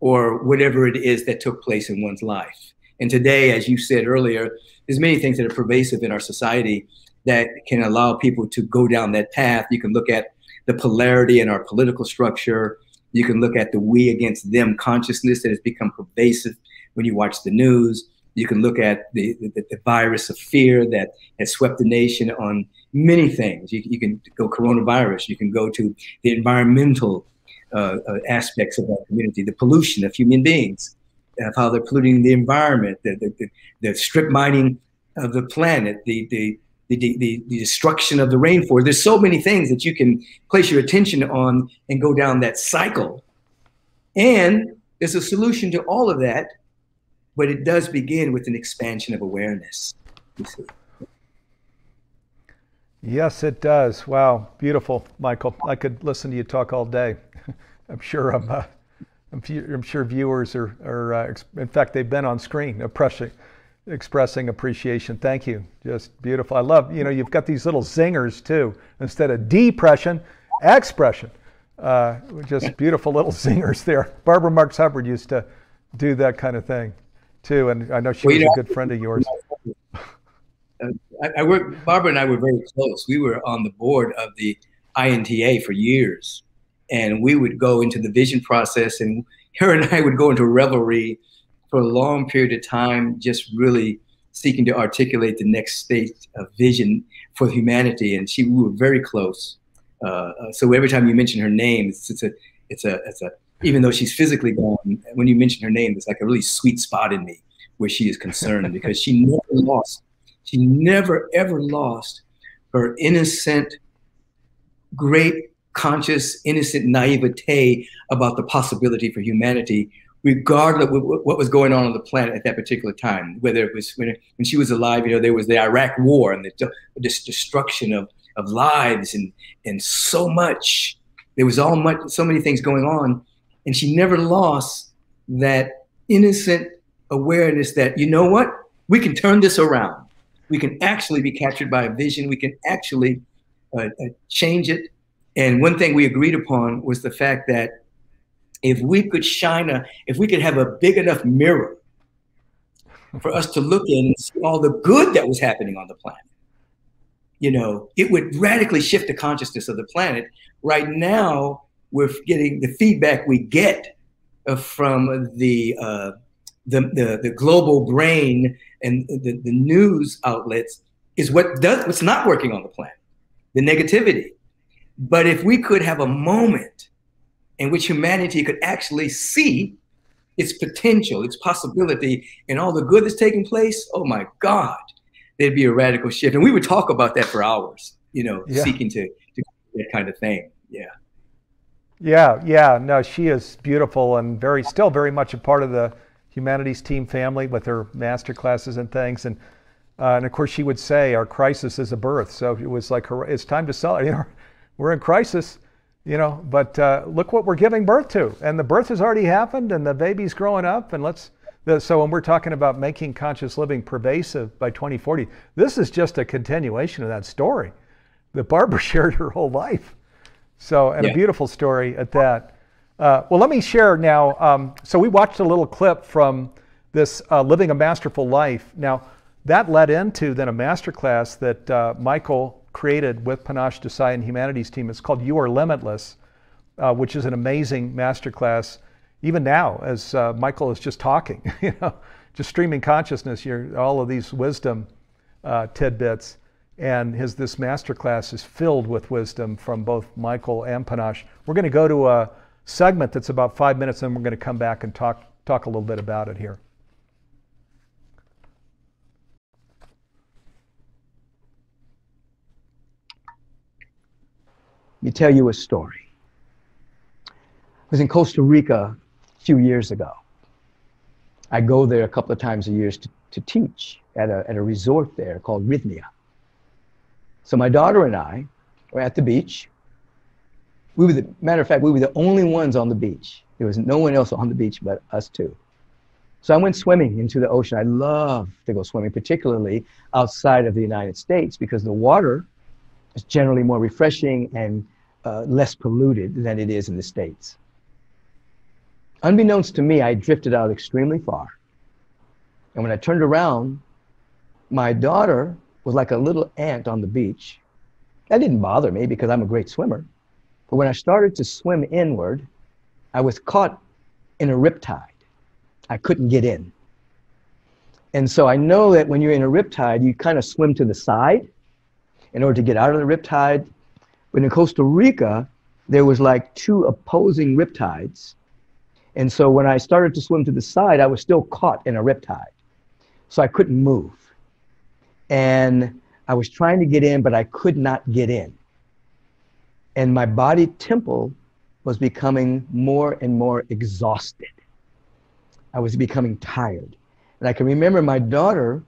or whatever it is that took place in one's life. And today, as you said earlier, there's many things that are pervasive in our society that can allow people to go down that path. You can look at the polarity in our political structure. You can look at the we against them consciousness that has become pervasive when you watch the news. You can look at the, the, the virus of fear that has swept the nation on many things. You, you can go coronavirus. You can go to the environmental uh, uh, aspects of our community, the pollution of human beings, of how they're polluting the environment, the, the, the, the strip mining of the planet, the, the, the, the, the, destruction of the rainforest. There's so many things that you can place your attention on and go down that cycle. And there's a solution to all of that, but it does begin with an expansion of awareness. Yes, it does. Wow, beautiful, Michael. I could listen to you talk all day. I'm sure I'm, uh, I'm, I'm, sure viewers are, are uh, in fact, they've been on screen expressing, expressing appreciation. Thank you. Just beautiful. I love, you know, you've got these little zingers too. Instead of depression, expression. Uh, just beautiful little zingers there. Barbara Marx Hubbard used to do that kind of thing too. And I know she well, was know, a good friend of yours. I, I worked, Barbara and I were very close. We were on the board of the INTA for years and we would go into the vision process and her and I would go into revelry for a long period of time, just really seeking to articulate the next state of vision for humanity. And she, we were very close. Uh, uh, so every time you mention her name, it's, it's a, it's a, it's a, even though she's physically gone, when you mention her name, it's like a really sweet spot in me where she is concerned because she never lost, she never ever lost her innocent, great conscious, innocent naivete about the possibility for humanity, regardless of what was going on on the planet at that particular time. Whether it was when, when she was alive, you know, there was the Iraq War and the, destruction of, of lives and, and so much. There was all much, so many things going on. And she never lost that innocent awareness that, you know what? We can turn this around. We can actually be captured by a vision. We can actually uh, uh, change it and one thing we agreed upon was the fact that if we could shine a, if we could have a big enough mirror for us to look in and see all the good that was happening on the planet, you know, it would radically shift the consciousness of the planet. Right now, we're getting the feedback we get uh, from the, uh, the, the, the global brain and the, the news outlets is what does what's not working on the planet, the negativity but if we could have a moment in which humanity could actually see its potential, its possibility, and all the good that's taking place, oh my God, there'd be a radical shift. And we would talk about that for hours, you know, yeah. seeking to, to that kind of thing. Yeah. Yeah, yeah. No, she is beautiful and very, still very much a part of the humanity's team family with her master classes and things. And uh, and of course, she would say, "Our crisis is a birth." So it was like, her, "It's time to sell." You know, we're in crisis, you know, but uh, look what we're giving birth to. And the birth has already happened and the baby's growing up. And let's, so when we're talking about making conscious living pervasive by 2040, this is just a continuation of that story that Barbara shared her whole life. So, and yeah. a beautiful story at that. Uh, well, let me share now. Um, so, we watched a little clip from this uh, Living a Masterful Life. Now, that led into then a masterclass that uh, Michael created with Panache Desai and Humanity's team. It's called You Are Limitless. uh, which is an amazing masterclass. Even now, as uh, Michael is just talking, you know, just streaming consciousness, you're, all of these wisdom uh, tidbits. And his, this master class is filled with wisdom from both Michael and Panache. We're going to go to a segment that's about five minutes, and we're going to come back and talk, talk a little bit about it here. Let me tell you a story. I was in Costa Rica a few years ago. I go there a couple of times a year to, to teach at a, at a resort there called Rythmia. So my daughter and I were at the beach. We were the matter of fact, we were the only ones on the beach. There was no one else on the beach but us two. So I went swimming into the ocean. I love to go swimming, particularly outside of the United States, because the water is generally more refreshing and uh, less polluted than it is in the States. Unbeknownst to me, I drifted out extremely far. And when I turned around, my daughter was like a little ant on the beach. That didn't bother me because I'm a great swimmer. But when I started to swim inward, I was caught in a riptide. I couldn't get in. And so I know that when you're in a riptide, you kind of swim to the side in order to get out of the riptide. But in Costa Rica, there was like two opposing riptides. And so when I started to swim to the side, I was still caught in a riptide. So I couldn't move. And I was trying to get in, but I could not get in. And my body temple was becoming more and more exhausted. I was becoming tired. And I can remember my daughter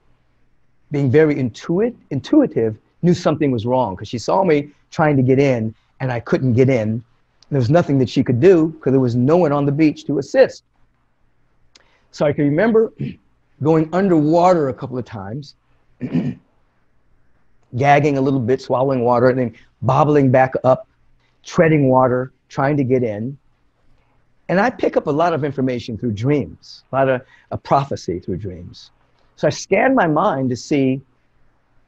being very intuit, intuitive knew something was wrong because she saw me trying to get in and I couldn't get in. There was nothing that she could do because there was no one on the beach to assist. So I can remember going underwater a couple of times, gagging a little bit, swallowing water, and then bobbling back up, treading water, trying to get in. And I pick up a lot of information through dreams, a lot of a prophecy through dreams. So I scan my mind to see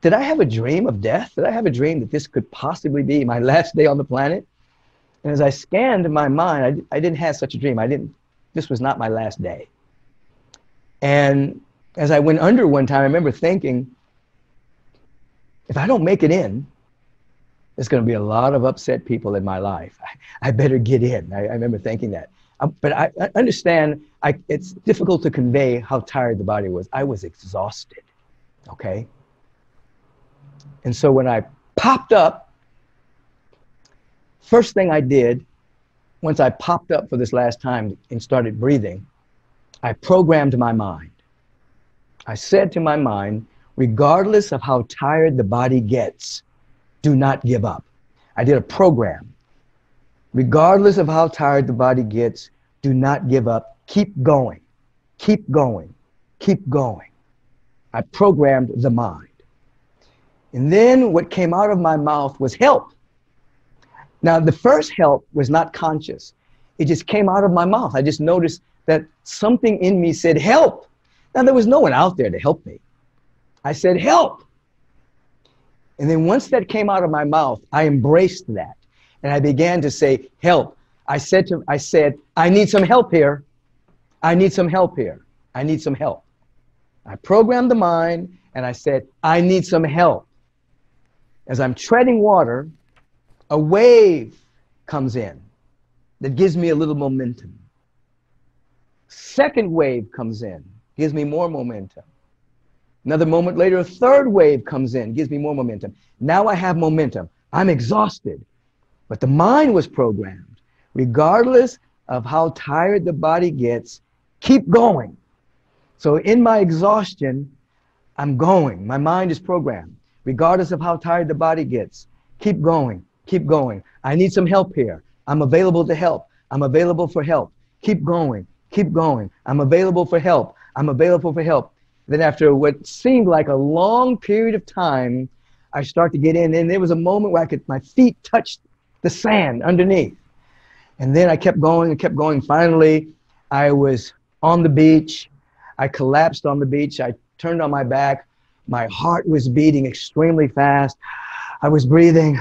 did I have a dream of death? Did I have a dream that this could possibly be my last day on the planet? And as I scanned my mind, I, I didn't have such a dream. I didn't, this was not my last day. And as I went under one time, I remember thinking, if I don't make it in, there's going to be a lot of upset people in my life. I, I better get in. I, I remember thinking that. Um, but I, I understand I, it's difficult to convey how tired the body was. I was exhausted. Okay. And so when I popped up, first thing I did, once I popped up for this last time and started breathing, I programmed my mind. I said to my mind, regardless of how tired the body gets, do not give up. I did a program. Regardless of how tired the body gets, do not give up. Keep going. Keep going. Keep going. I programmed the mind. And then what came out of my mouth was help. Now, the first help was not conscious. It just came out of my mouth. I just noticed that something in me said, help. Now, there was no one out there to help me. I said, help. And then once that came out of my mouth, I embraced that. And I began to say, help. I said to, I said, I need some help here. I need some help here. I need some help. I programmed the mind and I said, I need some help as I'm treading water, a wave comes in that gives me a little momentum. Second wave comes in, gives me more momentum. Another moment later, a third wave comes in, gives me more momentum. Now I have momentum. I'm exhausted. But the mind was programmed. Regardless of how tired the body gets, keep going. So in my exhaustion, I'm going. My mind is programmed regardless of how tired the body gets. Keep going, keep going. I need some help here. I'm available to help. I'm available for help. Keep going, keep going. I'm available for help. I'm available for help. Then after what seemed like a long period of time, I start to get in, and there was a moment where I could, my feet touched the sand underneath. And then I kept going and kept going. Finally, I was on the beach. I collapsed on the beach. I turned on my back. My heart was beating extremely fast. I was breathing,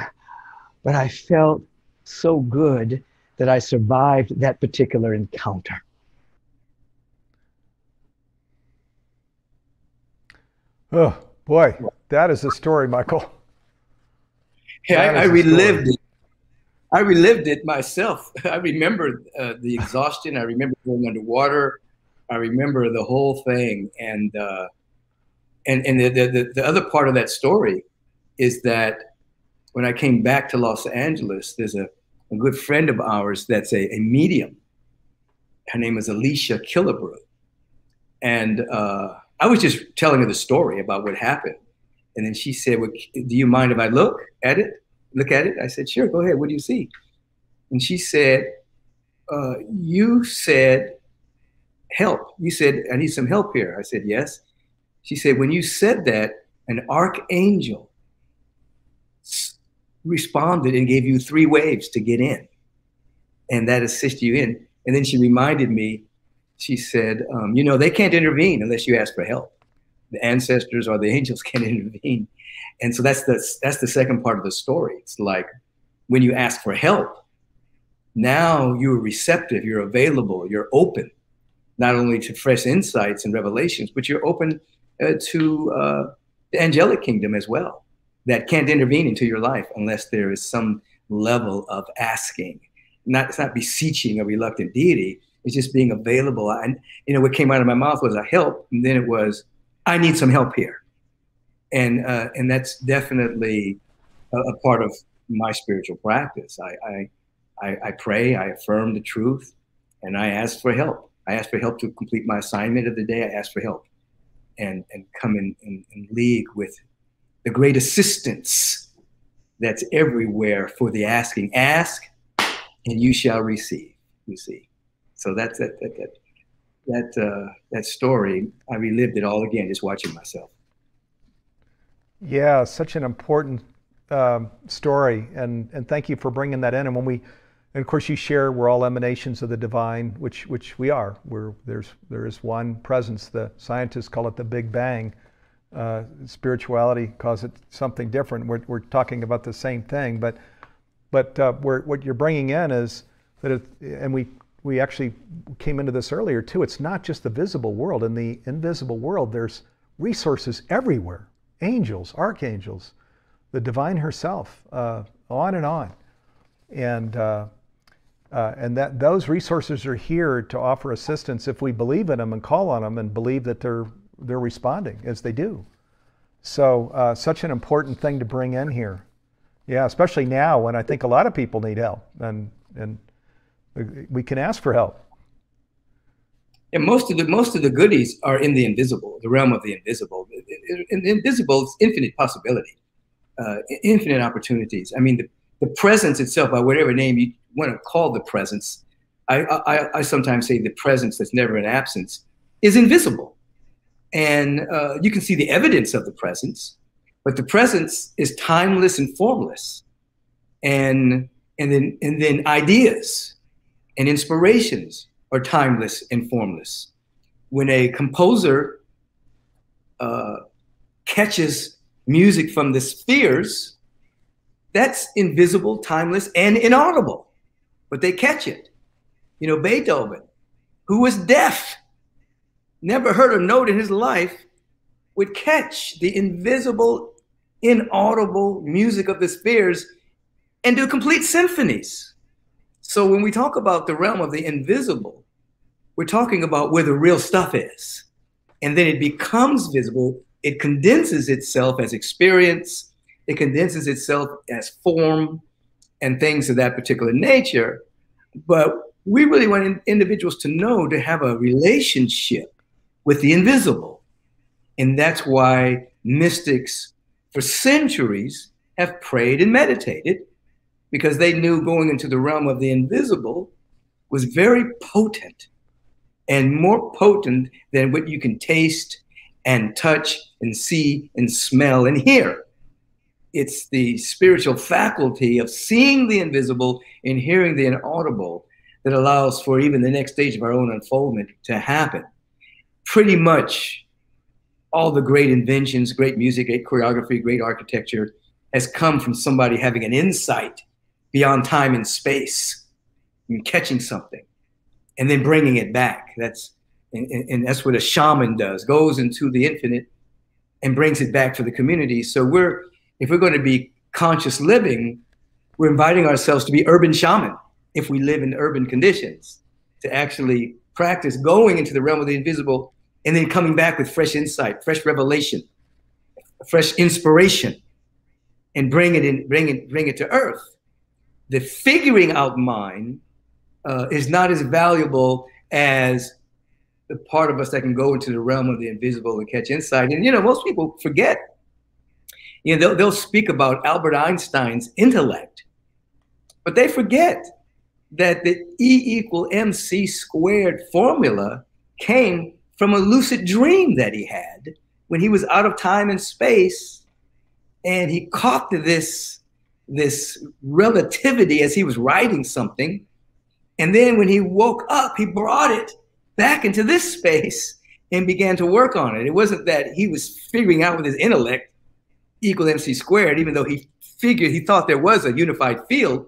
but I felt so good that I survived that particular encounter. Oh boy, that is a story, Michael. Yeah, I, I relived it. I relived it myself. I remember uh, the exhaustion. I remember going underwater. I remember the whole thing. And uh, and and the, the the other part of that story is that when I came back to Los Angeles, there's a, a good friend of ours that's a, a medium. Her name is Alicia Killebrew. And uh, I was just telling her the story about what happened. And then she said, well, Do you mind if I look at it? Look at it? I said, Sure, go ahead. What do you see? And she said, uh, You said, help. You said, I need some help here. I said, Yes. She said, When you said that, an archangel responded and gave you three waves to get in, and that assisted you in. And then she reminded me, she said, um, You know, they can't intervene unless you ask for help the ancestors or the angels can't intervene. And so that's the that's the second part of the story. It's like when you ask for help, now you're receptive, you're available, you're open, not only to fresh insights and revelations, but you're open uh, to uh, the angelic kingdom as well. That can't intervene into your life unless there is some level of asking. Not it's not beseeching a reluctant deity. It's just being available. And you know what came out of my mouth was a help, and then it was I need some help here, and uh, and that's definitely a, a, part of my spiritual practice. I, I, I I pray, I affirm the truth, and I ask for help. I ask for help to complete my assignment of the day. I ask for help, and and come in, in, in league with the great assistance that's everywhere for the asking. Ask, and you shall receive. You see, so that's that that, that that uh, that story, I relived it all again just watching myself. Yeah, such an important um, story, and and thank you for bringing that in. And when we, and of course, you share we're all emanations of the divine, which which we are. We're there's there is one presence. The scientists call it the Big Bang. Uh, spirituality calls it something different. We're we're talking about the same thing, but but uh, what you're bringing in is that, it, and we we actually came into this earlier too. It's not just the visible world. In the invisible world, there's resources everywhere angels, archangels, the divine herself, uh, on and on. And, uh, uh, and that those resources are here to offer assistance if we believe in them and call on them and believe that they're, they're responding as they do. So, uh, such an important thing to bring in here. Yeah, especially now when I think a lot of people need help. And, and we can ask for help. And most of the most of the goodies are in the invisible, the realm of the invisible. In the invisible is infinite possibility, uh, infinite opportunities. I mean, the, the presence itself, by whatever name you want to call the presence, I, I, I sometimes say the presence that's never an absence is invisible, and uh, you can see the evidence of the presence, but the presence is timeless and formless, and and then and then ideas and inspirations are timeless and formless. When a composer uh, catches music from the spheres, that's invisible, timeless, and inaudible, but they catch it. You know, Beethoven, who was deaf, never heard a note in his life, would catch the invisible, inaudible music of the spheres and do complete symphonies. So when we talk about the realm of the invisible, we're talking about where the real stuff is. And then it becomes visible, it condenses itself as experience, it condenses itself as form and things of that particular nature. But we really want individuals to know to have a relationship with the invisible. And that's why mystics for centuries have prayed and meditated because they knew going into the realm of the invisible was very potent and more potent than what you can taste and touch and see and smell and hear. It's the spiritual faculty of seeing the invisible and hearing the inaudible that allows for even the next stage of our own unfoldment to happen. Pretty much all the great inventions, great music, great choreography, great architecture has come from somebody having an insight beyond time and space. and catching something and then bringing it back. That's and, and, that's what a shaman does, goes into the infinite and brings it back for the community. So we're if we're going to be conscious living, we're inviting ourselves to be urban shaman if we live in urban conditions, to actually practice going into the realm of the invisible and then coming back with fresh insight, fresh revelation, fresh inspiration, and bring it in, bring it, bring it to earth. The figuring out mind uh, is not as valuable as the part of us that can go into the realm of the invisible and catch insight. And you know, most people forget. You know, they'll, they'll speak about Albert Einstein's intellect, but they forget that the E equal MC squared formula came from a lucid dream that he had when he was out of time and space, and he caught this this relativity as he was writing something and then when he woke up, he brought it back into this space and began to work on it. It wasn't that he was figuring out with his intellect equal MC squared, even though he figured he thought there was a unified field.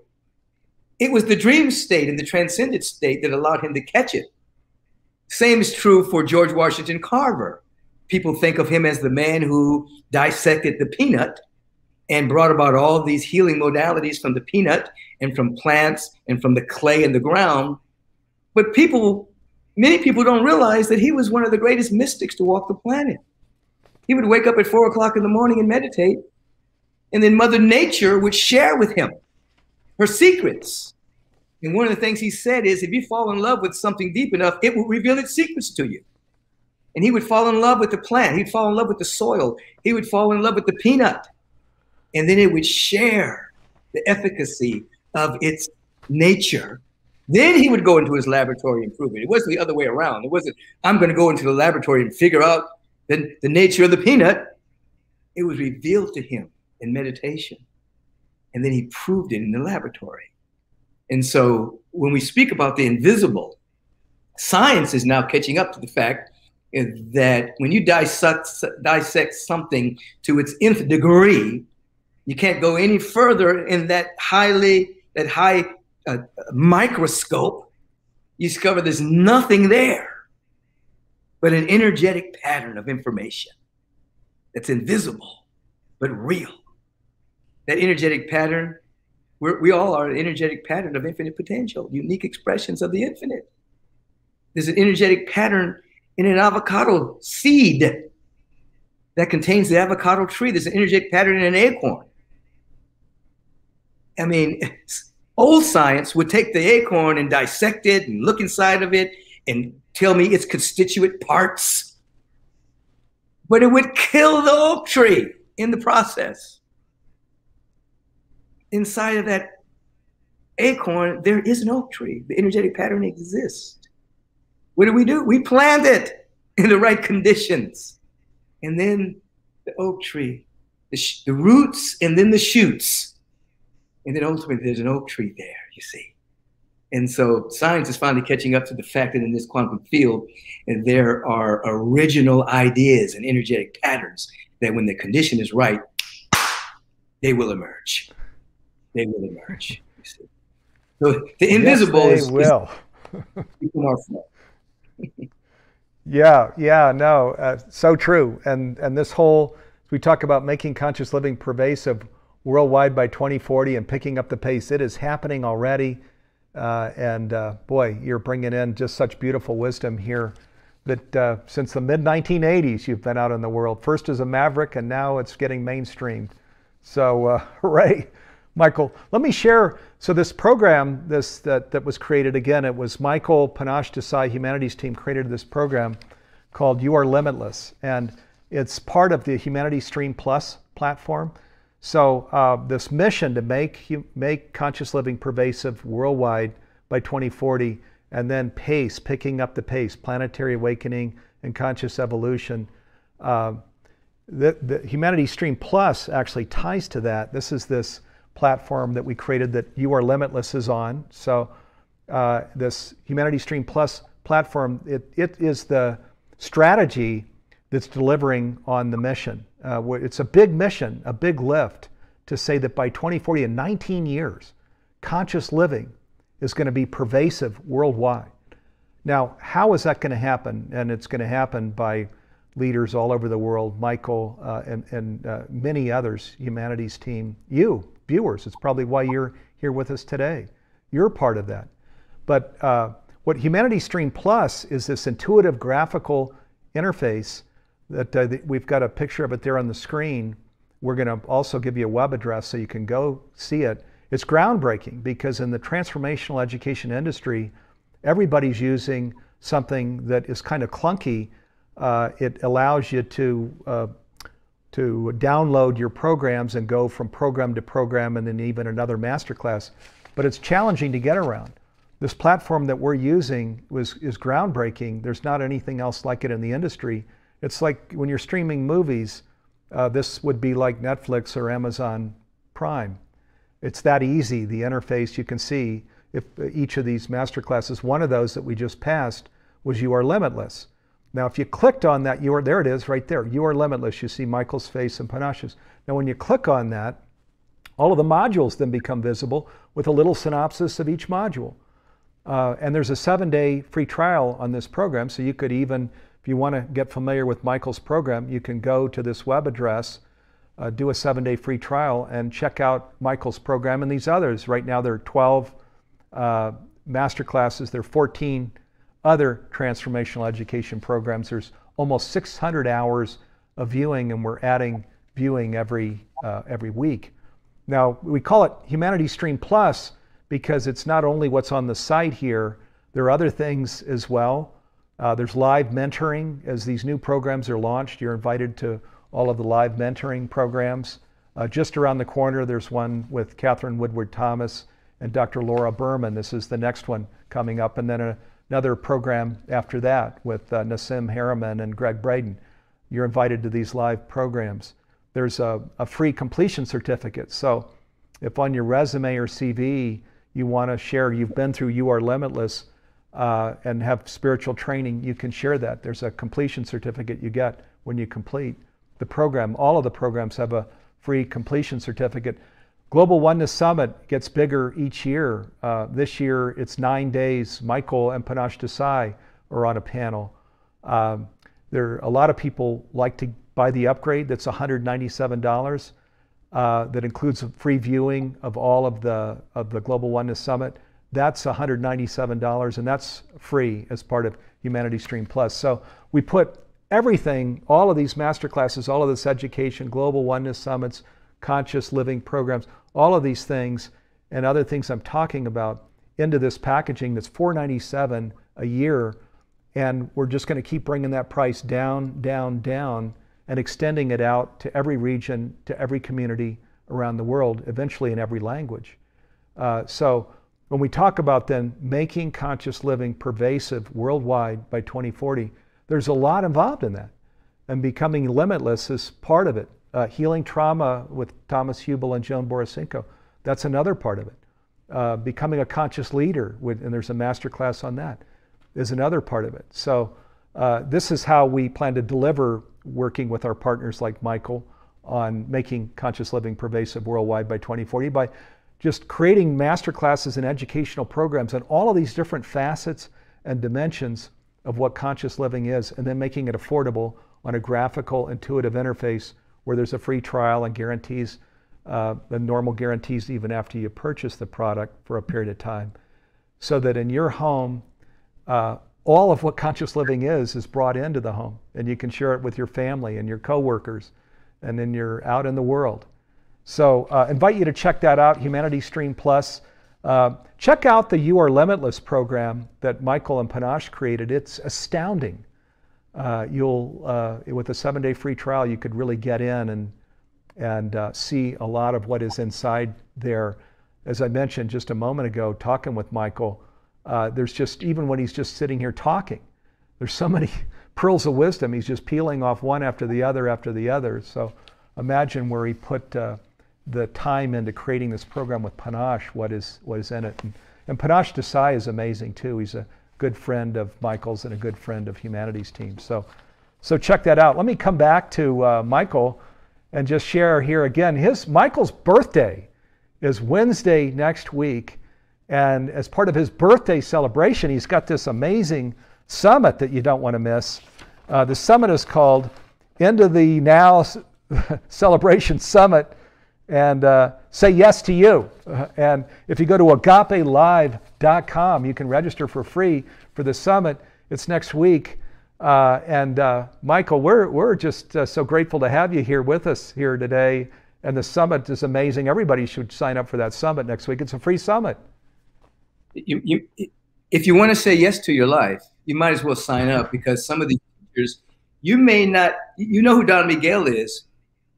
It was the dream state and the transcendent state that allowed him to catch it. Same is true for George Washington Carver. People think of him as the man who dissected the peanut and brought about all these healing modalities from the peanut and from plants and from the clay and the ground. But people, many people don't realize that he was one of the greatest mystics to walk the planet. He would wake up at four o'clock in the morning and meditate, and then Mother Nature would share with him her secrets. And one of the things he said is if you fall in love with something deep enough, it will reveal its secrets to you. And he would fall in love with the plant, he'd fall in love with the soil, he would fall in love with the peanut and then it would share the efficacy of its nature. Then he would go into his laboratory and prove it. It wasn't the other way around. It wasn't, I'm going to go into the laboratory and figure out the, the nature of the peanut. It was revealed to him in meditation. And then he proved it in the laboratory. And so when we speak about the invisible, science is now catching up to the fact that when you dissect, dissect something to its nth degree, you can't go any further in that highly, that high uh, microscope. You discover there's nothing there but an energetic pattern of information that's invisible but real. That energetic pattern, we all are an energetic pattern of infinite potential, unique expressions of the infinite. There's an energetic pattern in an avocado seed that contains the avocado tree. There's an energetic pattern in an acorn. I mean, old science would take the acorn and dissect it and look inside of it and tell me its constituent parts. But it would kill the oak tree in the process. Inside of that acorn, there is an oak tree. The energetic pattern exists. What do we do? We plant it in the right conditions. And then the oak tree, the, the roots, and then the shoots and then ultimately, there's an oak tree there, you see. And so science is finally catching up to the fact that in this quantum field, and there are original ideas and energetic patterns that when the condition is right, they will emerge. They will emerge. So the invisible yes, they is, will. yeah, yeah, no, uh, so true. And and this whole we talk about making conscious living pervasive worldwide by 2040 and picking up the pace. It is happening already. Uh, and uh, boy, you're bringing in just such beautiful wisdom here that uh, since the mid 1980s you've been out in the world. First as a maverick, and now it's getting mainstreamed. So, uh, hooray, Michael. Let me share. So, this program this that, that was created again, it was Michael Panache Desai Humanity's team created this program called You Are Limitless. And it's part of the Humanity Stream Plus platform. So uh, this mission to make make conscious living pervasive worldwide by 2040, and then pace, picking up the pace, planetary awakening and conscious evolution. Uh, the, the Humanity Stream Plus actually ties to that. This is this platform that we created that You Are Limitless is on. So uh, this Humanity Stream Plus platform, it, it is the strategy that's delivering on the mission. Uh, it's a big mission, a big lift to say that by 2040, in 19 years, conscious living is going to be pervasive worldwide. Now, how is that going to happen? And it's going to happen by leaders all over the world, Michael uh, and, and uh, many others, humanity's team, you, viewers. It's probably why you're here with us today. You're part of that. But uh, what Humanities Stream Plus is this intuitive graphical interface that uh, we've got a picture of it there on the screen. We're going to also give you a web address so you can go see it. It's groundbreaking because in the transformational education industry, everybody's using something that is kind of clunky. Uh, it allows you to uh, to download your programs and go from program to program and then even another masterclass. But it's challenging to get around. This platform that we're using was, is groundbreaking. There's not anything else like it in the industry. It's like when you're streaming movies, uh, this would be like Netflix or Amazon Prime. It's that easy, the interface you can see if each of these master classes, one of those that we just passed was You Are Limitless. Now, if you clicked on that, you are, there it is right there. You are limitless. You see Michael's face and Panache's. Now, when you click on that, all of the modules then become visible with a little synopsis of each module. Uh, and there's a seven day free trial on this program. So you could even, if you want to get familiar with Michael's program, you can go to this web address, uh, do a seven day free trial, and check out Michael's program and these others. Right now, there are 12 uh, master classes, there are 14 other transformational education programs. There's almost 600 hours of viewing, and we're adding viewing every uh, every week. Now we call it Humanity Stream Plus because it's not only what's on the site here. There are other things as well. Uh, there's live mentoring as these new programs are launched. You're invited to all of the live mentoring programs. Uh, just around the corner, there's one with Katherine Woodward Thomas and Dr. Laura Berman. This is the next one coming up, and then a another program after that with uh, Nassim Haramein and Gregg Braden. You're invited to these live programs. There's a, a free completion certificate. So if on your resume or CV you want to share you've been through You Are Limitless uh, and have spiritual training, you can share that. There's a completion certificate you get when you complete the program. All of the programs have a free completion certificate. Global Oneness Summit gets bigger each year. Uh, this year it's nine days. Michael and Panache Desai are on a panel. Um, there are a lot of people like to buy the upgrade that's $197. Uh, that includes a free viewing of all of the of the Global Oneness Summit. That's $197, and that's free as part of Humanity Stream Plus. So we put everything, all of these master classes, all of this education, Global Oneness Summits, conscious living programs, all of these things and other things I'm talking about into this packaging that's 497 a year and we're just going to keep bringing that price down down down and extending it out to every region to every community around the world eventually in every language uh, so when we talk about then making conscious living pervasive worldwide by 2040 there's a lot involved in that and becoming limitless is part of it uh, healing trauma with Thomas Hübl and Joan Borysenko, that's another part of it. Uh, becoming a conscious leader, with, and there's a master class on that, is another part of it. So uh, this is how we plan to deliver working with our partners like Michael on making conscious living pervasive worldwide by 2040 by just creating master classes and educational programs on all of these different facets and dimensions of what conscious living is, and then making it affordable on a graphical, intuitive interface where there's a free trial and guarantees, uh, the normal guarantees even after you purchase the product for a period of time. So that in your home, uh, all of what conscious living is is brought into the home and you can share it with your family and your coworkers and then you're out in the world. So uh, invite you to check that out, Humanity Stream Plus. Uh, check out the You Are Limitless program that Michael and Panache created. It's astounding uh, you'll uh, with a seven-day free trial, you could really get in and and uh, see a lot of what is inside there. As I mentioned just a moment ago, talking with Michael, uh, there's just even when he's just sitting here talking, there's so many pearls of wisdom. He's just peeling off one after the other after the other. So imagine where he put the time into creating this program with Panache. What is what is in it? And, and Panache Desai is amazing too. He's a good friend of Michael's and a good friend of Humanity's team. So, so check that out. Let me come back to uh, Michael and just share here again. His Michael's birthday is Wednesday next week, And as part of his birthday celebration, he's got this amazing summit that you don't want to miss. Uh, the summit is called End of the Now Celebration Summit and uh, say yes to you. Uh, and if you go to agapelive.com, you can register for free for the summit. It's next week. Uh, and uh, Michael, we're, we're just uh, so grateful to have you here with us here today. And the summit is amazing. Everybody should sign up for that summit next week. It's a free summit. You, you, if you want to say yes to your life, you might as well sign up because some of these teachers, you may not, you know who Don Miguel is,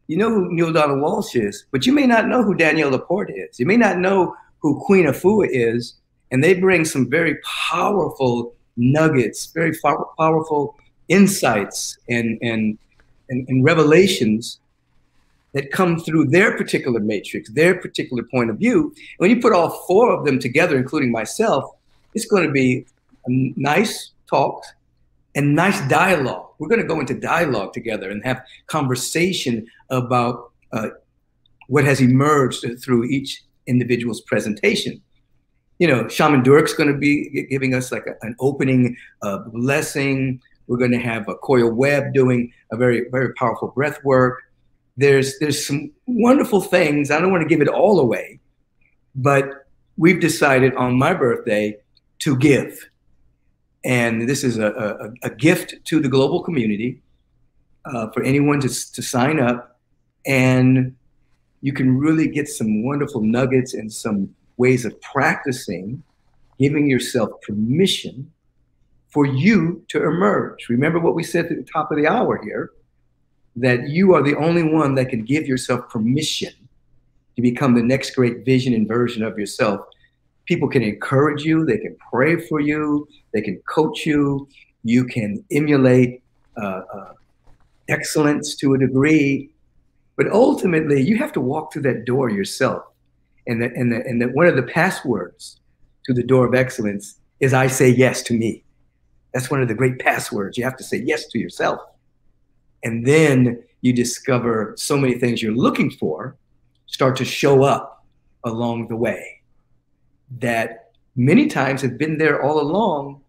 you know who Neale Donald Walsch is, but you may not know who Danielle LaPorte is. You may not know who Queen Afua is, and they bring some very powerful nuggets, very powerful insights and, and, and, and revelations that come through their particular matrix, their particular point of view. And When you put all four of them together, including myself, it's going to be a nice talk and nice dialogue. We're going to go into dialogue together and have conversation about uh, what has emerged through each individual's presentation. You know, Shaman Durek's going to be giving us like a, an opening blessing. We're going to have a Koya Webb doing a very, very powerful breath work. There's, there's some wonderful things. I don't want to give it all away, but we've decided on my birthday to give. And this is a, a, a gift to the global community uh, for anyone to, to sign up. And you can really get some wonderful nuggets and some ways of practicing giving yourself permission for you to emerge. Remember what we said at the top of the hour here that you are the only one that can give yourself permission to become the next great vision and version of yourself people can encourage you, they can pray for you, they can coach you, you can emulate uh, uh, excellence to a degree. But ultimately, you have to walk through that door yourself. And that, and, and that one of the passwords to the door of excellence is I say yes to me. That's one of the great passwords. You have to say yes to yourself. And then you discover so many things you're looking for start to show up along the way that many times have been there all along,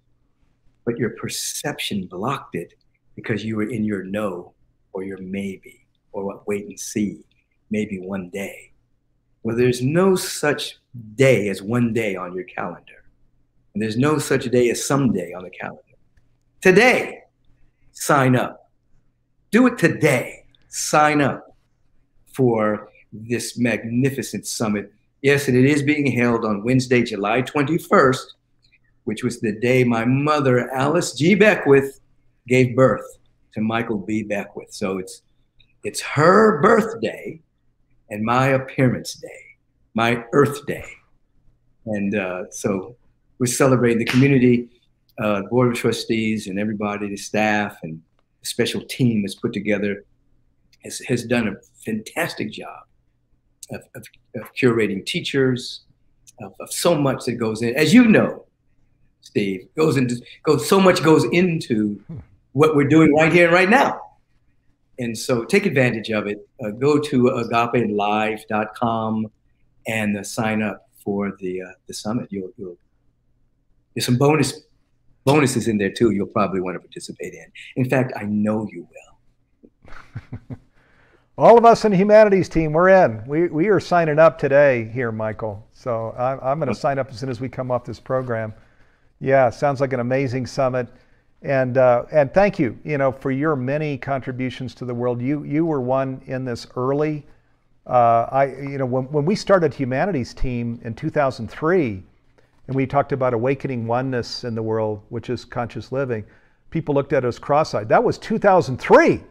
but your perception blocked it because you were in your no or your maybe or what wait and see, maybe one day. Well, there's no such day as one day on your calendar. And there's no such day as someday on the calendar. Today, sign up. Do it today. Sign up for this magnificent summit Yes, and it is being held on Wednesday, July 21st, which was the day my mother, Alice G. Beckwith, gave birth to Michael B. Beckwith. So it's it's her birthday and my appearance day, my Earth Day. And uh, so we're celebrating the community, uh, board of trustees, and everybody, the staff, and the special team that's put together has, has done a fantastic job of, of, of curating teachers, of, of, so much that goes in. As you know, Steve, goes into goes so much goes into what we're doing right here and right now. And so take advantage of it. Uh, go to agapelive.com and uh, sign up for the uh, the summit. You'll, you'll there's some bonus bonuses in there too. You'll probably want to participate in. In fact, I know you will. All of us in the humanity's team, we're in. We, we are signing up today here, Michael. So I'm, I'm going to sign up as soon as we come off this program. Yeah, sounds like an amazing summit. And, uh, and thank you, you know, for your many contributions to the world. You, you were one in this early. Uh, I, you know, when, when we started humanity's team in 2003, and we talked about awakening oneness in the world, which is conscious living, people looked at us cross-eyed. That was 2003.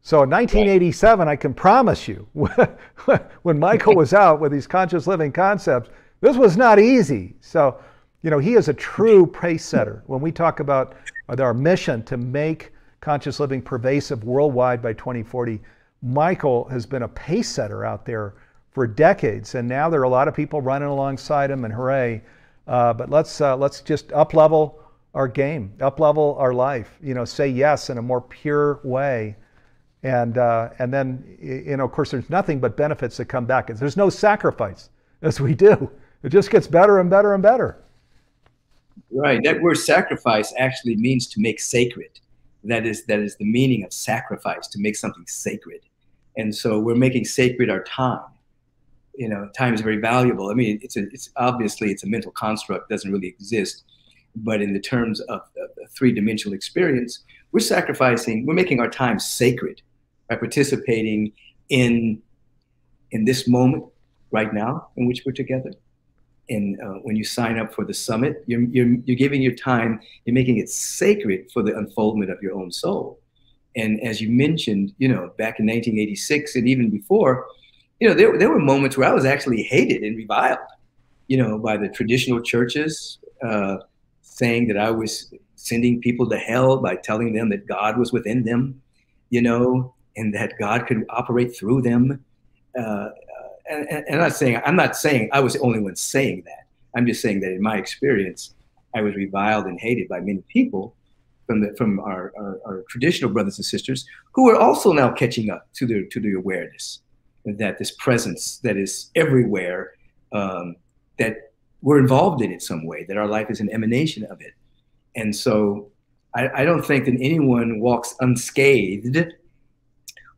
So in 1987, I can promise you, when Michael was out with these conscious living concepts, this was not easy. So, you know, he is a true pace setter. When we talk about our mission to make conscious living pervasive worldwide by 2040, Michael has been a pace setter out there for decades, and now there are a lot of people running alongside him, and hooray! Uh, but let's uh, let's just up level our game, up level our life. You know, say yes in a more pure way and, uh, and then, you know, of course, there's nothing but benefits that come back. There's no sacrifice as we do. it just gets better and better and better. Right. That word sacrifice actually means to make sacred. That is that is the meaning of sacrifice, to make something sacred. And so we're making sacred our time. You know, time is very valuable. I mean, it's a, it's obviously it's a mental construct, doesn't really exist. But in the terms of a three-dimensional experience, we're sacrificing, we're making our time sacred by participating in in this moment right now in which we're together and uh, when you sign up for the summit, you're, you're, you're giving your time, you're making it sacred for the unfoldment of your own soul. And as you mentioned, you know, back in 1986 and even before, you know, there, there were moments where I was actually hated and reviled, you know, by the traditional churches, uh, saying that I was sending people to hell by telling them that God was within them, you know, and that God could operate through them. Uh, and, and, I'm not saying I'm not saying I was the only one saying that. I'm just saying that in my experience, I was reviled and hated by many people from the from our, our, our traditional brothers and sisters who are also now catching up to the to the awareness that this presence that is everywhere, um, that we're involved in it some way, that our life is an emanation of it. And so I, I don't think that anyone walks unscathed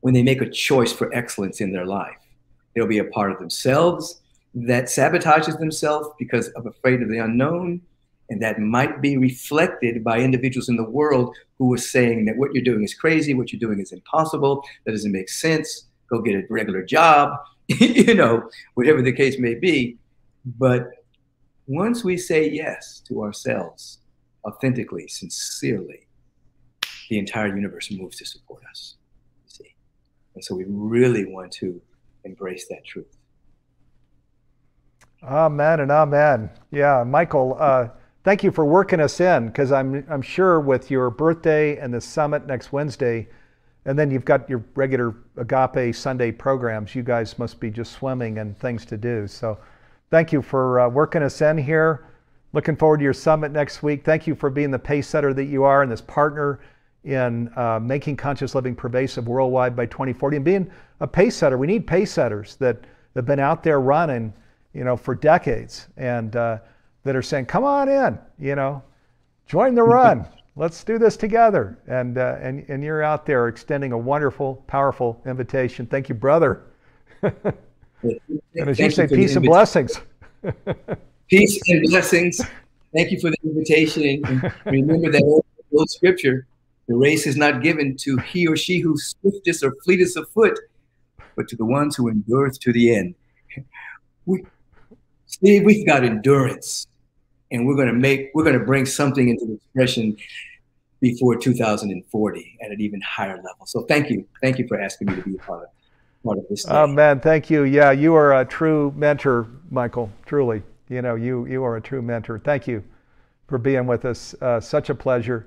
when they make a choice for excellence in their life. They'll be a part of themselves that sabotages themselves because of afraid of the unknown. And that might be reflected by individuals in the world who are saying that what you're doing is crazy, what you're doing is impossible, that doesn't make sense, go get a regular job, you know, whatever the case may be. But once we say yes to ourselves authentically, sincerely, the entire universe moves to support us. See? And so we really want to embrace that truth. Amen and amen. Yeah, Michael, uh, thank you for working us in because I'm, I'm sure with your birthday and the summit next Wednesday, and then you've got your regular Agape Sunday programs, you guys must be just swimming and things to do. So thank you for uh, working us in here. Looking forward to your summit next week. Thank you for being the pace setter that you are and this partner in uh, making conscious living pervasive worldwide by 2040 and being a pace setter. We need pace setters that have been out there running, you know, for decades and uh, that are saying, "Come on in, you know, join the run. Let's do this together." And uh, and and you're out there extending a wonderful, powerful invitation. Thank you, brother. and as you say, peace and blessings. peace and blessings. Thank you for the invitation. And remember that old scripture the race is not given to he or she who swiftest or fleetest of foot, but to the ones who endureth to the end. We, Steve, we've got endurance, and we're going to make, we're going to bring something into the expression before 2040 at an even higher level. So thank you, thank you for asking me to be a part of, part of this. Day. Oh man, thank you. Yeah, you are a true mentor, Michael. Truly, you know, you you are a true mentor. Thank you for being with us. Uh, such a pleasure.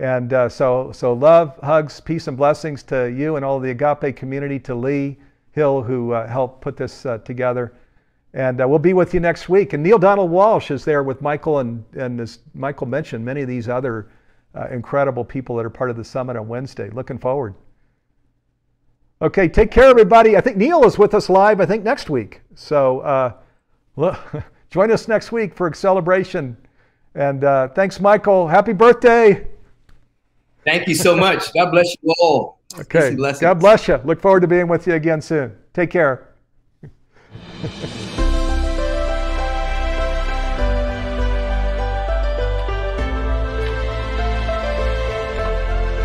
And uh, so, so love, hugs, peace, and blessings to you and all the Agape community, to Lee Hill, who uh, helped put this uh, together. And uh, we'll be with you next week. And Neale Donald Walsch is there with Michael, and, and as Michael mentioned, many of these other uh, incredible people that are part of the summit on Wednesday. Looking forward. Okay, take care, everybody. I think Neale is with us live, I think, next week. So uh, join us next week for a celebration. And thanks, Michael. Happy birthday. Thank you so much. God bless you all. Okay. God bless you. Look forward to being with you again soon. Take care.